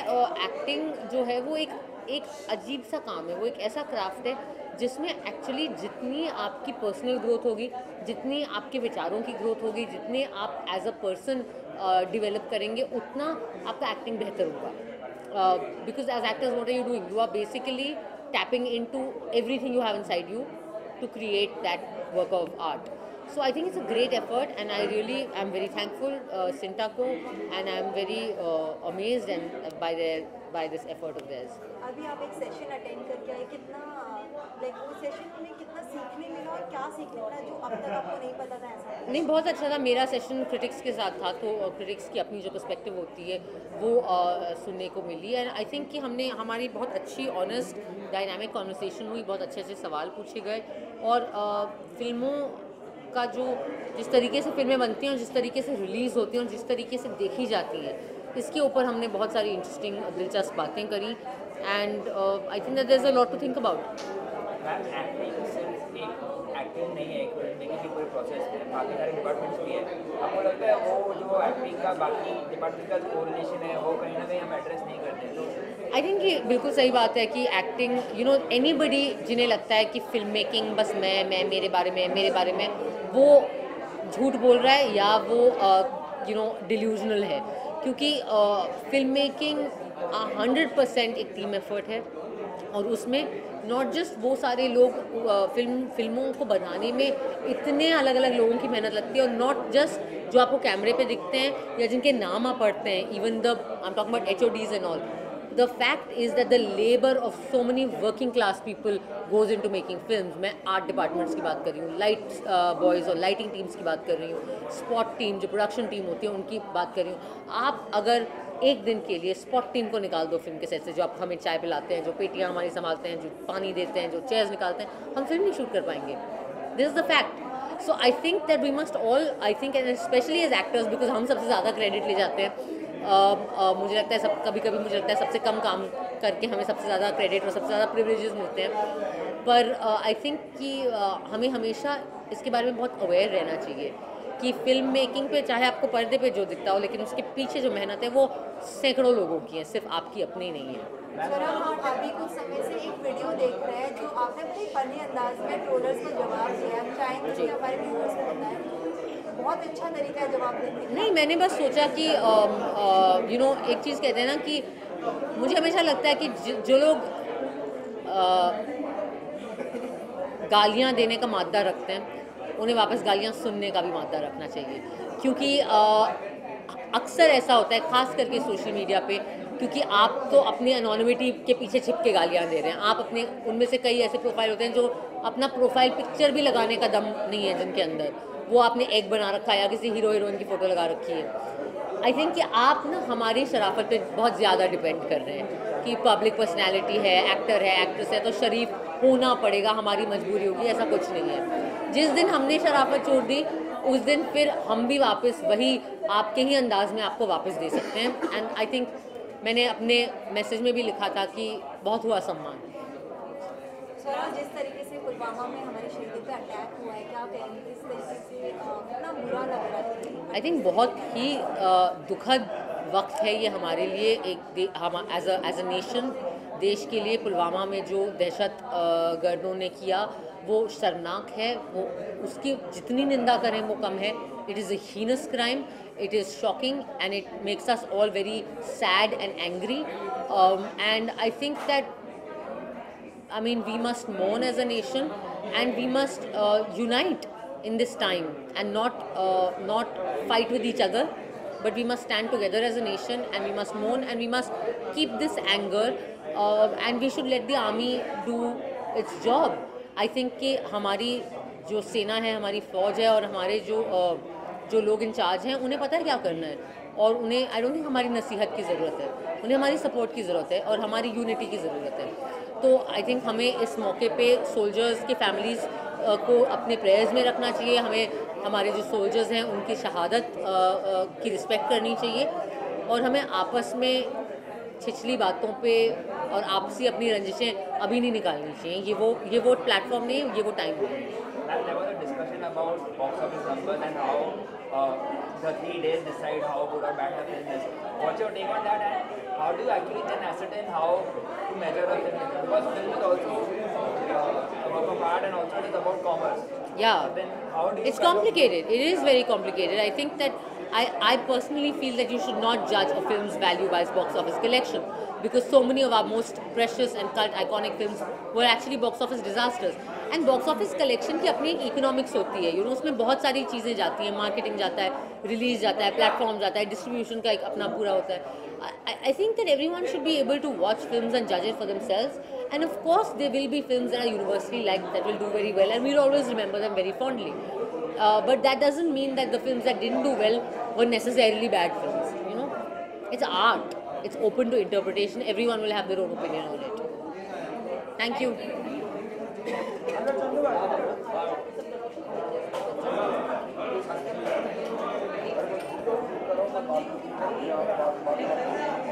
एक्टिंग जो है, वो एक एक अजीब सा काम है। वो एक ऐसा क्राफ्ट है, जिसमें एक्चुअली जितनी आपकी पर्सनल ग्रोथ होगी, जितनी आपके विचारों की ग्रोथ होगी, जितने आप एज अ पर्सन डिवेलप करेंगे, उतना आपका एक्टिंग बेहतर होगा। Because as actors what are you doing you are basically tapping into everything you have inside you to create that work of art. So I think it's a great effort, and I really am very thankful uh, Sintaco, and I'm very uh, amazed and uh, by their by this effort of theirs. अभी आप एक सेशन अटेंड करके आए कितना लाइक वो सेशन में कितना सीखने मिला और क्या सीखने मिला जो अब तक आपको नहीं पता था ऐसा? नहीं बहुत अच्छा था। मेरा सेशन क्रिटिक्स के साथ था तो क्रिटिक्स की अपनी जो पर्सपेक्टिव होती है वो uh, सुनने को मिली। एंड आई थिंक कि हमने हमारी बहुत अच्छी ऑनेस्ट डायनामिक कॉन्वर्सेशन हुई बहुत अच्छे से सवाल पूछे गए। और uh, फ़िल्मों का जो जिस तरीके से फ़िल्में बनती हैं और जिस तरीके से रिलीज़ होती हैं और जिस तरीके से देखी जाती हैं इसके ऊपर हमने बहुत सारी इंटरेस्टिंग दिलचस्प बातें करी। And I think that is a lot to think about acting सिर्फ़ एक एक्टिंग नहीं है एक फ़िल्म मेकिंग पूरे प्रोसेस में बाकी सारे डिपार्टमेंट्स भी है। आपको लगता है वो जो एक्टिंग का बाकी डिपार्टमेंट का कोऑर्डिनेशन है वो कहीं ना कहीं हम एड्रेस नहीं करते तो आई थिंक ये बिल्कुल सही बात है कि acting you know anybody जिन्हें लगता है कि फ़िल्म मेकिंग बस मैं मैं मेरे बारे में मेरे बारे में वो झूठ बोल रहा है या वो यू नो डिल्यूजनल है? क्योंकि फ़िल्म मेकिंग हंड्रेड परसेंट एक टीम एफर्ट है और उसमें नॉट जस्ट वो सारे लोग फ़िल्म फ़िल्मों को बनाने में इतने अलग अलग लोगों की मेहनत लगती है और नॉट जस्ट जो आपको कैमरे पे दिखते हैं या जिनके नाम आप पढ़ते हैं even the I am talk about H O Ds and all the fact is that the labor of so many working class people goes into making films. मैं आर्ट डिपार्टमेंट्स की बात कर रही हूँ लाइट बॉयज़ और लाइटिंग टीम्स की बात कर रही हूँ स्पॉट टीम जो प्रोडक्शन टीम होती है उनकी बात कर रही हूँ। आप अगर एक दिन के लिए स्पॉट टीम को निकाल दो फ़िल्म के सेट से जो आप हमें चाय पिलाते हैं जो पेटियाँ हमारी संभालते हैं जो पानी देते हैं जो चेयर्स निकालते हैं हम फ़िल्म नहीं शूट कर पाएँगे। This is the fact so I think that we must all I think and specially as actors because हम सबसे ज़्यादा क्रेडिट ले जाते हैं Uh, uh, मुझे लगता है सब कभी कभी मुझे लगता है सबसे कम काम करके हमें सबसे ज़्यादा क्रेडिट और सबसे ज़्यादा प्रिवलेजेस मिलते हैं। पर आई थिंक कि हमें हमेशा इसके बारे में बहुत अवेयर रहना चाहिए। कि फ़िल्म मेकिंग पे चाहे आपको पर्दे पे जो दिखता हो लेकिन उसके पीछे जो मेहनत है वो सैकड़ों लोगों की है सिर्फ़ आपकी अपनी नहीं है। हम अभी कुछ समय से एक वीडियो देख रहे हैं जो आपने बड़े फनी अंदाज में ट्रोलर्स को जवाब दिया हम चाहेंगे कि हमारे व्यूअर्स को बताएँ। बहुत अच्छा तरीका है जवाब देने नहीं मैंने बस सोचा कि यू नो एक चीज़ कहते हैं ना कि मुझे हमेशा लगता है कि ज- जो लोग गालियाँ देने का मादा रखते हैं उन्हें वापस गालियाँ सुनने का भी मादा रखना चाहिए। क्योंकि अक्सर ऐसा होता है, खास करके सोशल मीडिया पे, क्योंकि आप तो अपनी अनोनिमिटी के पीछे छिप के गालियाँ दे रहे हैं। आप अपने, उनमें से कई ऐसे प्रोफ़ाइल होते हैं जो अपना प्रोफ़ाइल पिक्चर भी लगाने का दम नहीं है जिनके अंदर। वो आपने एक बना रखा है या किसी हीरो हीरोइन की फ़ोटो लगा रखी है। आई थिंक कि आप ना हमारी शराफत पे बहुत ज़्यादा डिपेंड कर रहे हैं। कि पब्लिक पर्सनैलिटी है एक्टर है एक्ट्रेस है तो शरीफ होना पड़ेगा हमारी मजबूरी होगी ऐसा कुछ नहीं है। जिस दिन हमने शराफत छोड़ दी उस दिन फिर हम भी वापस वही आपके ही अंदाज में आपको वापस दे सकते हैं। एंड आई थिंक मैंने अपने मैसेज में भी लिखा था कि बहुत हुआ सम्मान। सर जिस तरीके से पुलवामा में हमारे शहीदों पे अटैक हुआ है क्या कहेंगे इस तरीके से कितना बुरा लग रहा है? आई थिंक बहुत ही दुखद वक्त है ये हमारे लिए एक हम as a as a nation देश के लिए पुलवामा में जो दहशत गर्दों ने किया वो शर्मनाक है वो उसकी जितनी निंदा करें वो कम है it is a heinous crime it is shocking and it makes us all very sad and angry and I think that we must mourn as a nation, and we must uh, unite in this time and not uh, not fight with each other. But we must stand together as a nation, and we must mourn, and we must keep this anger, uh, and we should let the army do its job. I think कि हमारी जो सेना है हमारी फौज है और हमारे जो uh, जो लोग इंचार्ज हैं उन्हें पता है क्या करना है? और उन्हें आई डोंट थिंक हमारी नसीहत की ज़रूरत है। उन्हें हमारी सपोर्ट की ज़रूरत है और हमारी यूनिटी की ज़रूरत है। तो आई थिंक हमें इस मौके पे सोल्जर्स के फैमिलीज़ को अपने प्रेयर्स में रखना चाहिए। हमें, हमारे जो सोल्जर्स हैं, उनकी शहादत की रिस्पेक्ट करनी चाहिए। और हमें आपस में छिछली बातों पे और आपसी अपनी रंजिशें अभी नहीं निकालनी चाहिए। ये वो ये वो प्लेटफॉर्म नहीं ये वो टाइम नहीं Ma'am, there was a discussion about box office numbers and how uh, the three days decide how good or bad the film is. What's your take on that and how do you actually then ascertain how to measure a film? Because film is also uh, a work of art and also it is about commerce. Yeah. Then how do It's complicated. It is very complicated. I think that I, I personally feel that you should not judge a film's value by its box office collection because so many of our most precious and cult iconic films were actually box office disasters. And box office collection की अपनी एक इकोनॉमिक्स होती है। यू नो उसमें बहुत सारी चीज़ें जाती हैं। मार्केटिंग जाता है रिलीज़ जाता है प्लेटफॉर्म जाता है डिस्ट्रीब्यूशन का एक अपना पूरा होता है। I think that everyone should be able to watch film and जज it for themselves and of course they will be film are universally like that will do very well and we'll always remember them very fondly but that doesn't mean that the film that didn't do well were necessarily bad film you know it's art it's open to interpretation. Everyone will have their own opinion on it. Thank you.